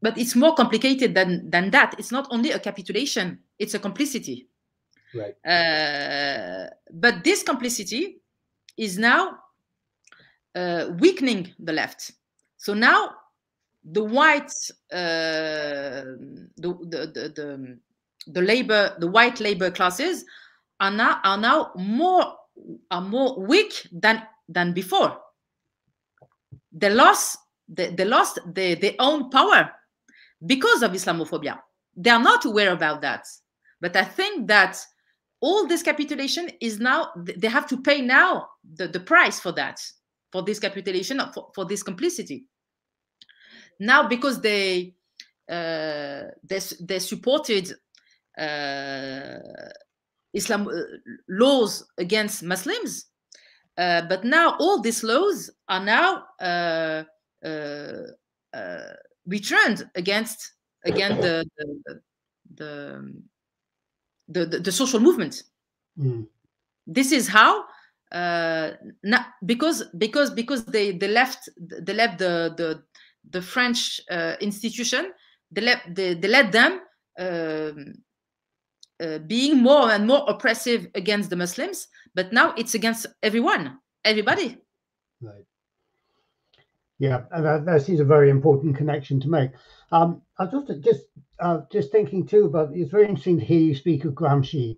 but it's more complicated than than that. It's not only a capitulation; it's a complicity. Right. Uh, but this complicity is now uh, weakening the left. So now the white, uh, the, the, the, the, labor, the white labor classes are now are now more are more weak than than before they lost they, they lost their, their own power because of Islamophobia. They are not aware about that. But I think that all this capitulation is now they have to pay now the, the price for that, for this capitulation, for, for this complicity. now because they uh, they, they supported Islam uh, laws against Muslims, uh, but now all these laws are now uh, uh, returned against again the the the, the, the, the social movement. Mm. This is how uh, not, because because because they they left they left the the the French uh, institution they let they, they let them um, uh, being more and more oppressive against the Muslims, but now it's against everyone, everybody. Right. Yeah, and that, that seems a very important connection to make. Um, I was just just uh, just thinking too but it's very interesting to hear you speak of Gramsci,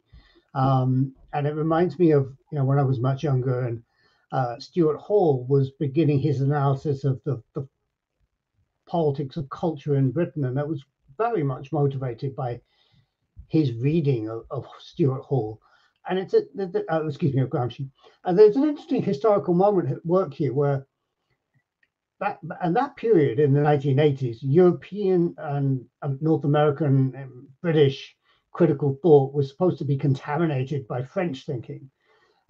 um, and it reminds me of you know when I was much younger and uh, Stuart Hall was beginning his analysis of the, the politics of culture in Britain, and that was very much motivated by his reading of, of Stuart Hall. And it's a, the, uh, excuse me, of Gramsci. And there's an interesting historical moment at work here where that and that period in the 1980s, European and um, North American and British critical thought was supposed to be contaminated by French thinking.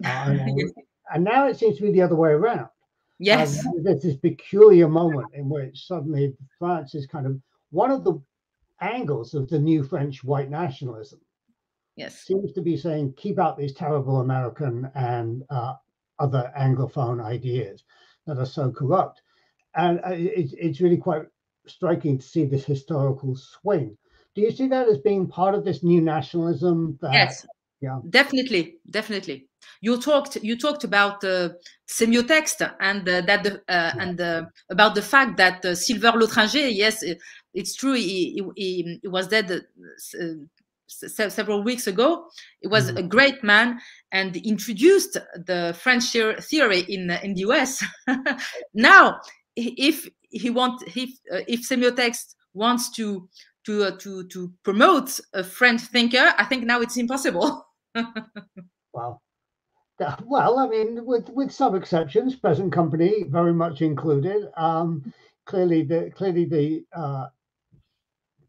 Uh, and, and now it seems to be the other way around. Yes. Um, there's this peculiar moment in which suddenly France is kind of one of the angles of the new French white nationalism. Yes. Seems to be saying keep out these terrible American and uh, other Anglophone ideas that are so corrupt. And uh, it's, it's really quite striking to see this historical swing. Do you see that as being part of this new nationalism? That, yes. Yeah. Definitely. Definitely you talked you talked about uh, semiotext and uh, that the, uh, and uh, about the fact that uh, Sylvère Lotringer, yes, it, it's true, he, he, he was dead uh, several weeks ago. He was mm-hmm. a great man and introduced the French theory in in the US. now, if he want if if semiotext wants to to to to promote a French thinker, I think now it's impossible. wow. Well, I mean, with with some exceptions, present company very much included. Um, clearly, the clearly the uh,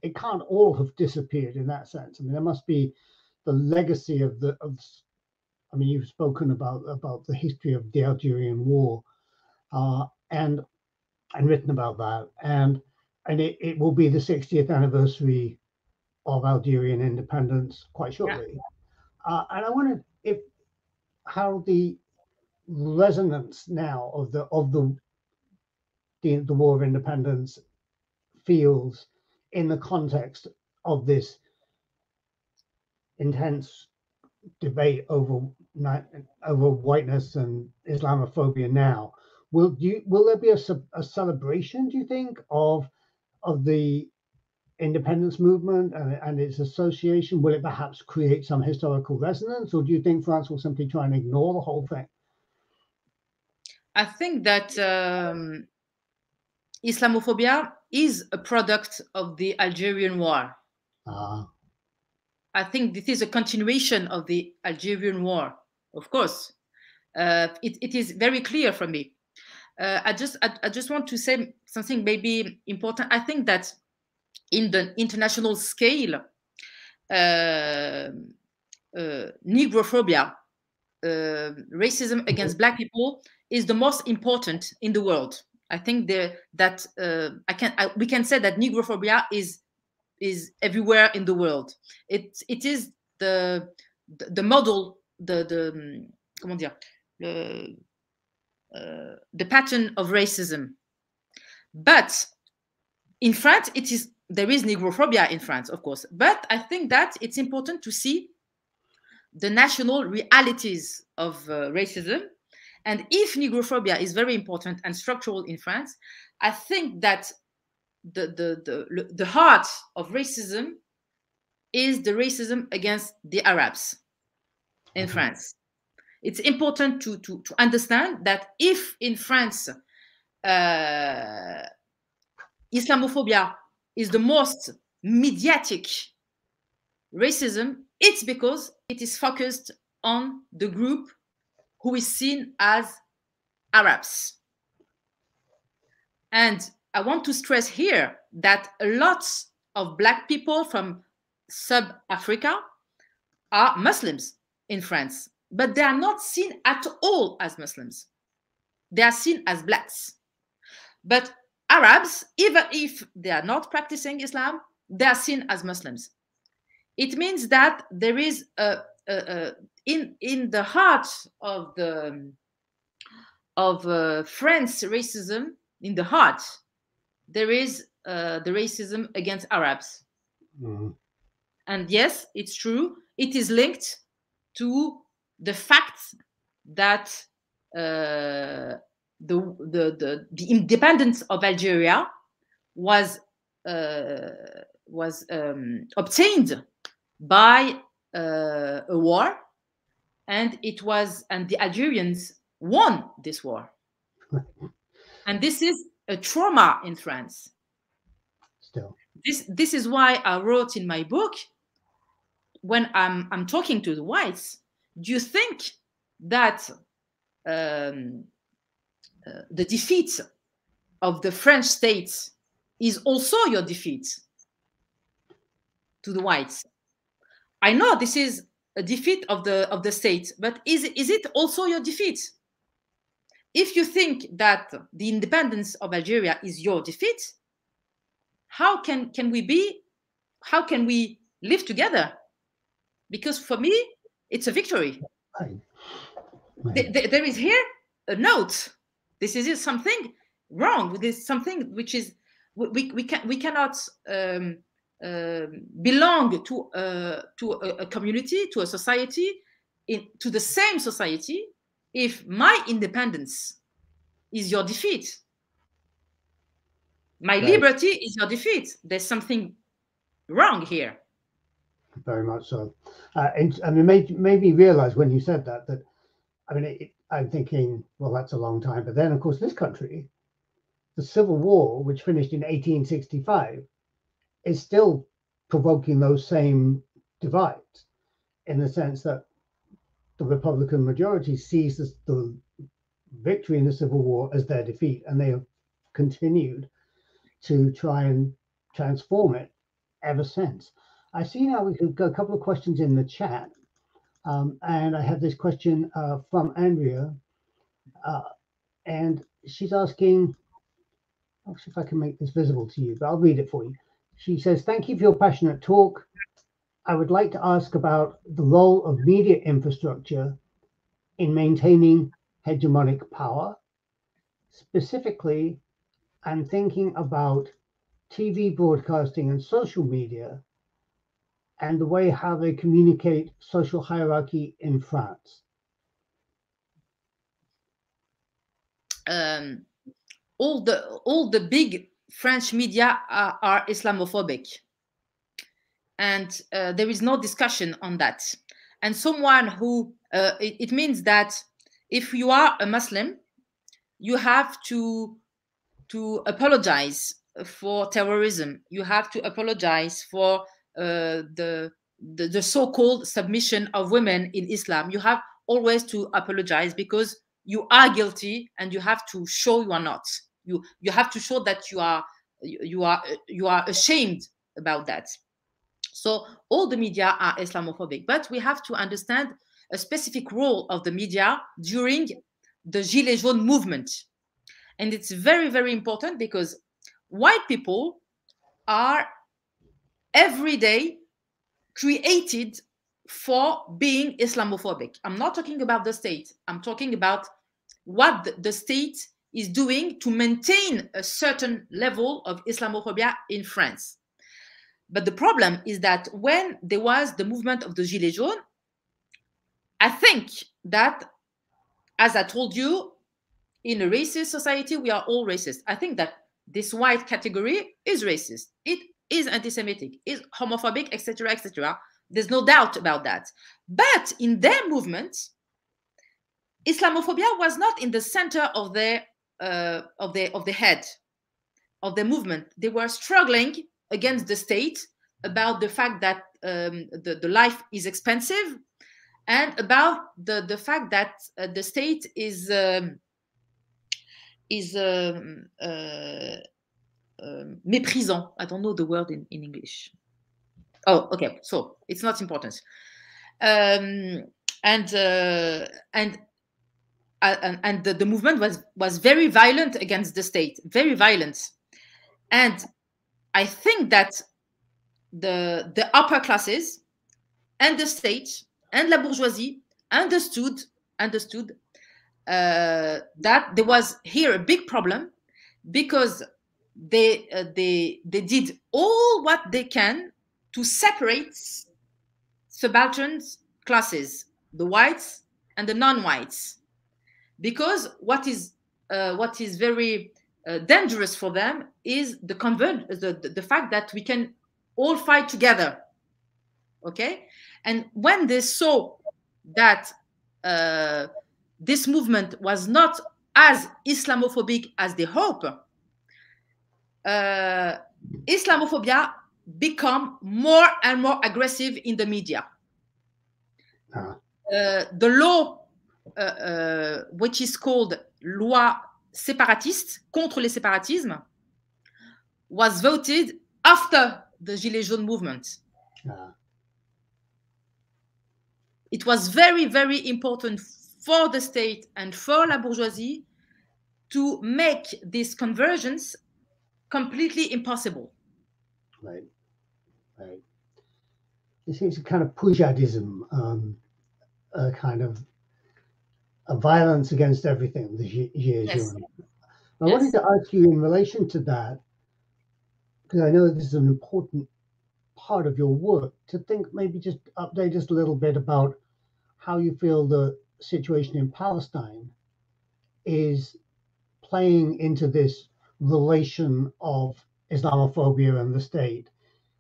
it can't all have disappeared in that sense. I mean, there must be the legacy of the of. I mean, you've spoken about about the history of the Algerian War, uh, and and written about that, and and it, it will be the 60th anniversary of Algerian independence quite shortly. Yeah. Uh, and I wondered if how the resonance now of the of the the, the war of independence feels in the context of this intense debate over over whiteness and Islamophobia now. Will you will there be a, a celebration? Do you think of of the independence movement and, and, its association? Will it perhaps create some historical resonance, or do you think France will simply try and ignore the whole thing? I think that um, Islamophobia is a product of the Algerian War. Ah. I think this is a continuation of the Algerian War, of course. Uh, it, it is very clear for me. Uh, I just I, I just want to say something maybe important. I think that in the international scale, uh, uh, Negrophobia, uh, racism against Black people, is the most important in the world. I think that uh, I can I, we can say that Negrophobia is is everywhere in the world. It it is the the, the model the the comment dire le, uh, the pattern of racism. But in France, it is there is negrophobia in France, of course, but I think that it's important to see the national realities of uh, racism. And if negrophobia is very important and structural in France, I think that the, the, the, the heart of racism is the racism against the Arabs in. France. It's important to, to, to understand that if in France uh, Islamophobia is the most mediatic racism, it's because it is focused on the group who is seen as Arabs. And I want to stress here that lots of black people from sub Africa are Muslims in France, but they are not seen at all as Muslims. They are seen as blacks. But Arabs, even if they are not practicing Islam, they are seen as Muslims. It means that there is a, a, a in in the heart of the of uh, France racism in the heart there is uh, the racism against Arabs. Mm-hmm. And yes, it's true. It is linked to the fact that uh, the, the, the, the, independence of Algeria was, uh, was um, obtained by uh, a war. And it was, and the Algerians won this war. and this is a trauma in France. Still. This this is why I wrote in my book when I'm I'm talking to the whites, do you think that um, uh, the defeat of the French state is also your defeat to the whites? I know this is a defeat of the of the state, but is is it also your defeat? if you think that the independence of Algeria is your defeat, how can, can we be, how can we live together? Because for me, it's a victory. Right. Right. There is here a note. This is something wrong. This is something which is we, we can we cannot um, belong to uh, to a, a, community to a society in to the same society if my independence is your defeat. My right. liberty is your defeat. There's something wrong here. Very much so. Uh, and i mean made, made me realize when you said that that i mean it, i'm thinking well that's a long time but then of course this country the civil war which finished in 1865 is still provoking those same divides in the sense that the Republican majority sees this, the victory in the Civil War as their defeat, and they have continued to try and transform it ever since. I see now we've got a couple of questions in the chat, um, and I have this question uh, from Andrea, uh, and she's asking, I'll see if I can make this visible to you, but I'll read it for you. She says, Thank you for your passionate talk. I would like to ask about the role of media infrastructure in maintaining hegemonic power. Specifically, I'm thinking about TV broadcasting and social media and the way how they communicate social hierarchy in France. Um, all the all the big French media are, are Islamophobic and uh, there is no discussion on that. And someone who uh, it, it, means that if you are a Muslim, you have to to apologize for terrorism. You have to apologize for uh, the, the the so-called submission of women in Islam. You have always to apologize because you are guilty, and you have to show you are not. You you have to show that you are you are you are ashamed about that. So all the media are Islamophobic, but we have to understand a specific role of the media during the Gilets jaunes movement. And it's very, very important because white people are every day created for being Islamophobic. I'm not talking about the state, I'm talking about what the state is doing to maintain a certain level of Islamophobia in France. But the problem is that when there was the movement of the Gilets jaunes, I think that, as I told you, in a racist society, we are all racist. I think that this white category is racist. It is anti-Semitic, is homophobic, etc., etc. There's no doubt about that. But in their movement, Islamophobia was not in the center of their uh, of the of the head of the movement. They were struggling against the state about the fact that um, the, the life is expensive and about the, the fact that uh, the state is um, is um, uh, um, méprisant. I don't know the word in, in English. Oh, okay. So it's not important. Um, and uh, and uh, and, and the, the movement was was very violent against the state, very violent. And I think that the the upper classes and the state and la bourgeoisie understood understood uh, that there was here a big problem because they uh, they they did all what they can to separate subaltern classes, the whites and the non-whites, because what is uh, what is very uh, dangerous for them is the convert the, the, fact that we can all fight together. Okay, and when they saw that uh, this movement was not as Islamophobic as they hope, uh, Islamophobia become more and more aggressive in the media. Uh, the law, uh, uh, which is called loi séparatiste contre les séparatismes, was voted after the Gilets jaunes movement. Uh. It was very, very important for the state and for la bourgeoisie to make these conversions completely impossible. Right, right. This is a kind of Poujadism, um, a kind of violence against everything. The Gilets yes. I yes. wanted to ask you in relation to that, because I know this is an important part of your work, to think maybe just update us a little bit about how you feel the situation in Palestine is playing into this relation of Islamophobia and the state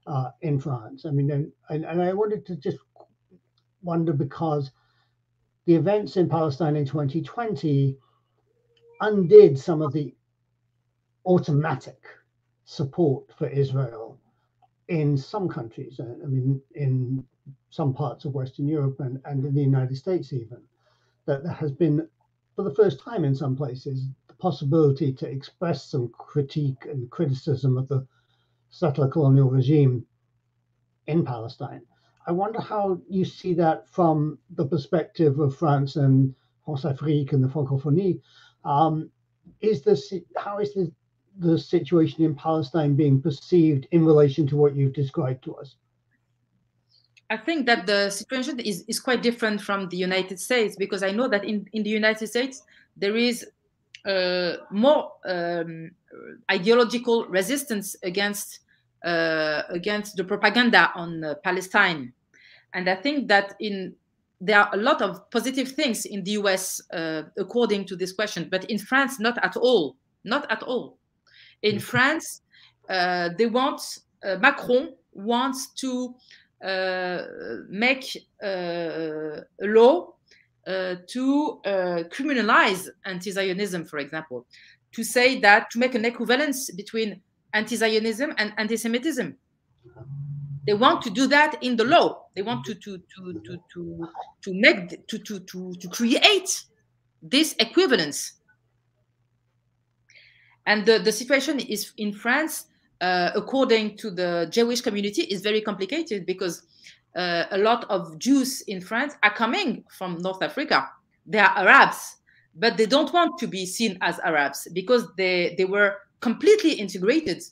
uh, in France. I mean, and, and I wanted to just wonder because the events in Palestine in 2020 undid some of the automatic support for Israel in some countries. Uh, I mean, in some parts of Western Europe and, and in the United States, even, that there has been, for the first time in some places, the possibility to express some critique and criticism of the settler colonial regime in Palestine. I wonder how you see that from the perspective of France and Françafrique and the Francophonie. Um, is this how is the, the situation in Palestine being perceived in relation to what you've described to us? I think that the situation is, is quite different from the United States because I know that in, in the United States there is uh, more um, ideological resistance against uh, against the propaganda on uh, Palestine, and I think that in there are a lot of positive things in the U.S. Uh, according to this question, but in France, not at all, not at all. In mm. France, uh, they want uh, Macron wants to make a law uh, to uh, criminalize anti-Zionism, for example, to say that to make an equivalence between anti-Zionism and anti-Semitism. They want to do that in the law. They want to to to to to, to make to, to to to create this equivalence. And the, the situation is in France, uh, according to the Jewish community, is very complicated because uh, a lot of Jews in France are coming from North Africa. They are Arabs, but they don't want to be seen as Arabs because they, they were completely integrated.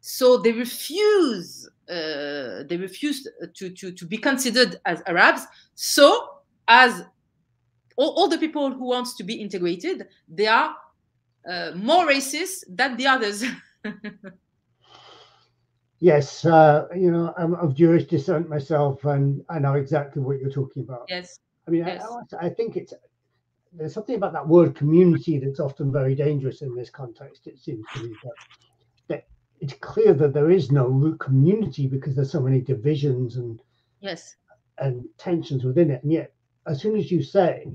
So they refuse they refuse to, to, to be considered as Arabs. So as all, all the people who wants to be integrated, they are uh, more racist than the others. Yes, uh, you know, I'm of Jewish descent myself, and I know exactly what you're talking about. Yes. I mean, yes. I, I, think it's there's something about that word community that's often very dangerous in this context. It seems to me that it's clear that there is no root community because there's so many divisions and yes and tensions within it. And yet, as soon as you say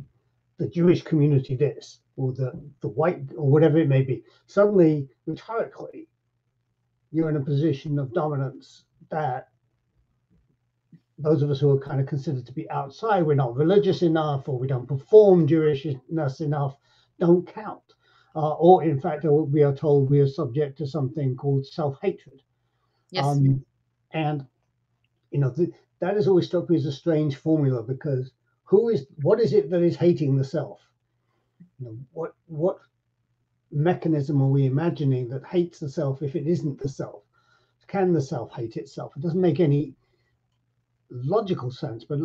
the Jewish community this or the the white or whatever it may be, suddenly rhetorically you're in a position of dominance that those of us who are kind of considered to be outside, we're not religious enough, or we don't perform Jewishness enough, don't count. Uh, or in fact, we are told we are subject to something called self-hatred. Yes. Um, and you know th- that has always struck me as a strange formula because who is what is it that is hating the self? You know, what what mechanism are we imagining that hates the self if it isn't the self? Can the self hate itself? It doesn't make any logical sense, but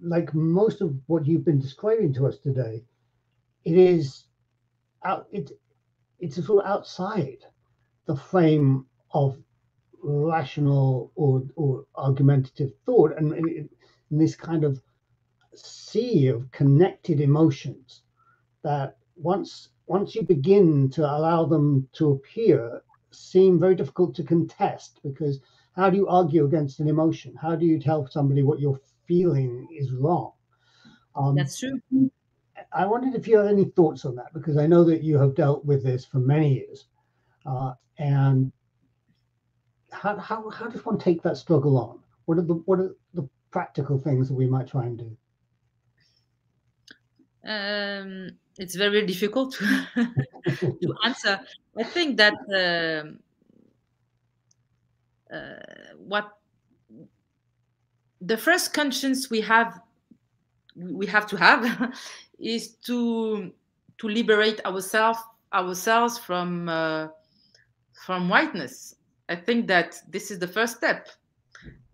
like most of what you've been describing to us today, it is out it it's sort of outside the frame of rational or or argumentative thought. And, and this kind of sea of connected emotions that once once you begin to allow them to appear seem very difficult to contest because how do you argue against an emotion? How do you tell somebody what you're feeling is wrong? Um, that's true i wondered if you have any thoughts on that because i know that you have dealt with this for many years. Uh, and how, how, how does one take that struggle on? What are the what are the practical things that we might try and do? Um, it's very difficult to, answer. I think that uh, uh, what the first conscience we have we have to have is to to liberate ourselves ourselves from uh, from whiteness. I think that this is the first step.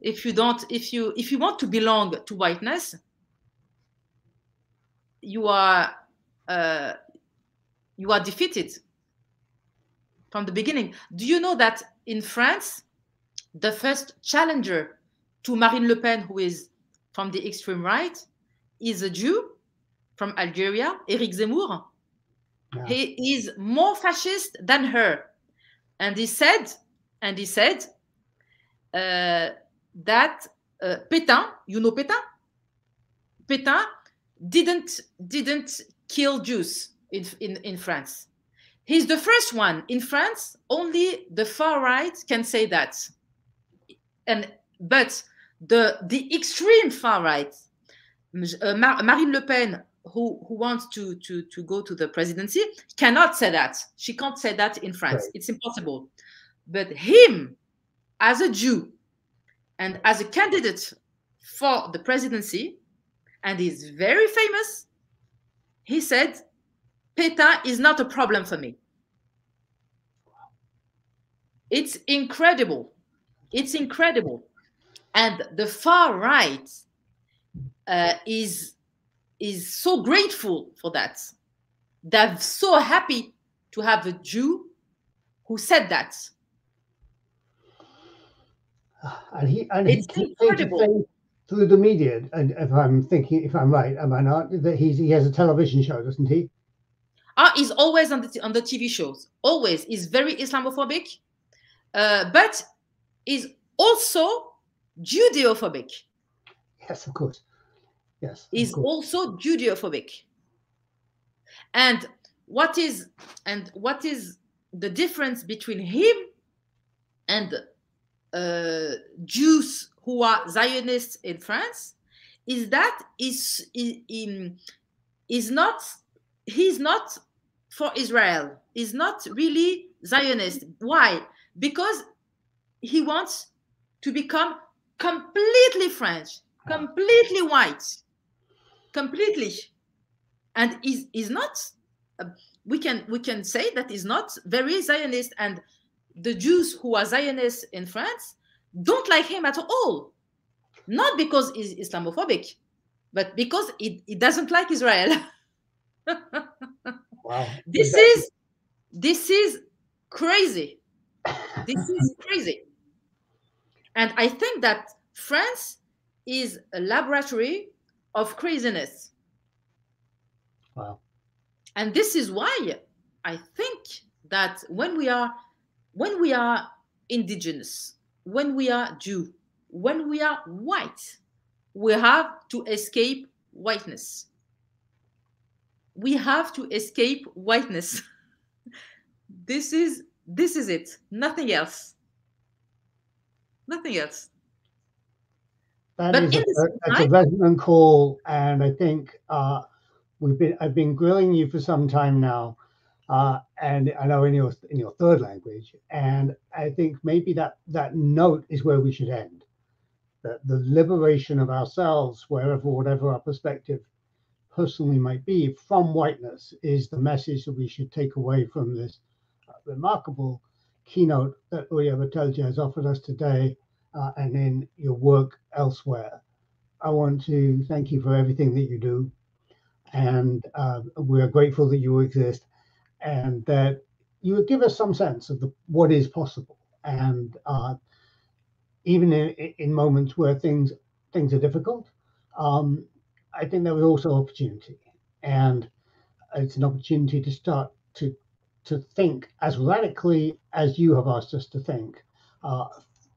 If you don't, if you if you want to belong to whiteness, you are uh, you are defeated from the beginning. Do you know that in France, the first challenger to Marine Le Pen, who is from the extreme right, is a Jew from Algeria, Eric Zemmour. Yeah. He is more fascist than her, and he said, and he said uh, that uh, Pétain, you know Pétain, Pétain didn't didn't kill Jews in, in, in France. He's the first one in France. Only the far right can say that, and but the the extreme far right, uh, Mar Marine Le Pen, who who wants to to to go to the presidency, cannot say that. She can't say that in France. Right. It's impossible. But him, as a Jew, and as a candidate for the presidency, and he's very famous, he said, Pétain is not a problem for me. It's incredible. It's incredible. And the far right uh, is, is so grateful for that. They're so happy to have a Jew who said that. And he, and it's he incredible through the media, and if I'm thinking, if I'm right, am I not? That he's he has a television show, doesn't he? Ah, he's always on the on the TV shows. Always, he's very Islamophobic, uh, but is also Judeophobic. Yes, of course. Yes, is also Judeophobic. And what is and what is the difference between him and uh, Jews who are Zionists in France is that is is not he's not for Israel. He's not really Zionist. Why? Because he wants to become completely French, completely white, completely, and is is not. Uh, we can we can say that he's not very Zionist, and the Jews who are Zionists in France don't like him at all. Not because he's Islamophobic, but because he, he doesn't like Israel. wow. This is this is crazy. This is crazy. And I think that France is a laboratory of craziness. Wow. And this is why I think that when we are when we are indigenous, when we are Jew, when we are white, we have to escape whiteness. We have to escape whiteness. this is this is it. Nothing else. Nothing else. That but is a, that's a resonant call, and I think uh, we've been I've been grilling you for some time now, uh, and I know in your in your third language. And I think maybe that that note is where we should end. That the liberation of ourselves, wherever, whatever our perspective personally might be, from whiteness is the message that we should take away from this uh, remarkable keynote that Houria Bouteldja has offered us today, uh, and in your work elsewhere. I want to thank you for everything that you do, and uh, we are grateful that you exist and that you give us some sense of the, what is possible. And uh, even in, in, moments where things things are difficult, um, I think there was also opportunity, and it's an opportunity to start to to think as radically as you have asked us to think, uh,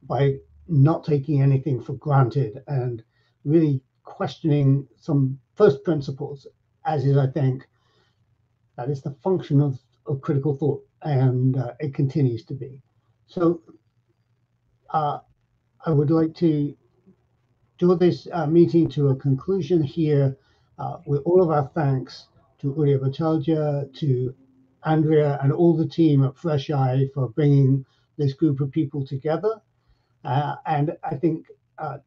by not taking anything for granted and really questioning some first principles, as is, I think, that is the function of, of critical thought, and uh, it continues to be. So uh, I would like to draw this uh, meeting to a conclusion here uh, with all of our thanks to Houria Bouteldja, to Andrea, and all the team at Fresh Eye for bringing this group of people together. Uh, and I think uh,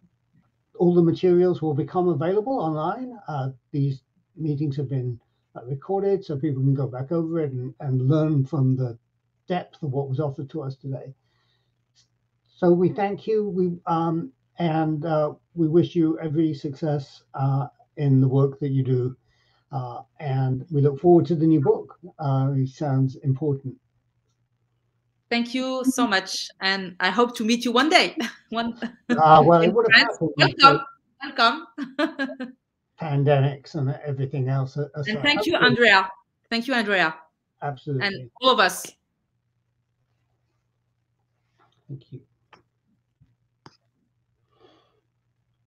all the materials will become available online. these meetings have been uh, recorded so people can go back over it and, and learn from the depth of what was offered to us today. So we thank you. We um, and uh, we wish you every success uh, in the work that you do. Uh, and we look forward to the new book. Uh, it sounds important. Thank you so much, and I hope to meet you one day. one. Uh, well, it would have Welcome. Welcome. pandemics and everything else. And thank you, Andrea. Thank you, Andrea. Absolutely. And all of us. Thank you.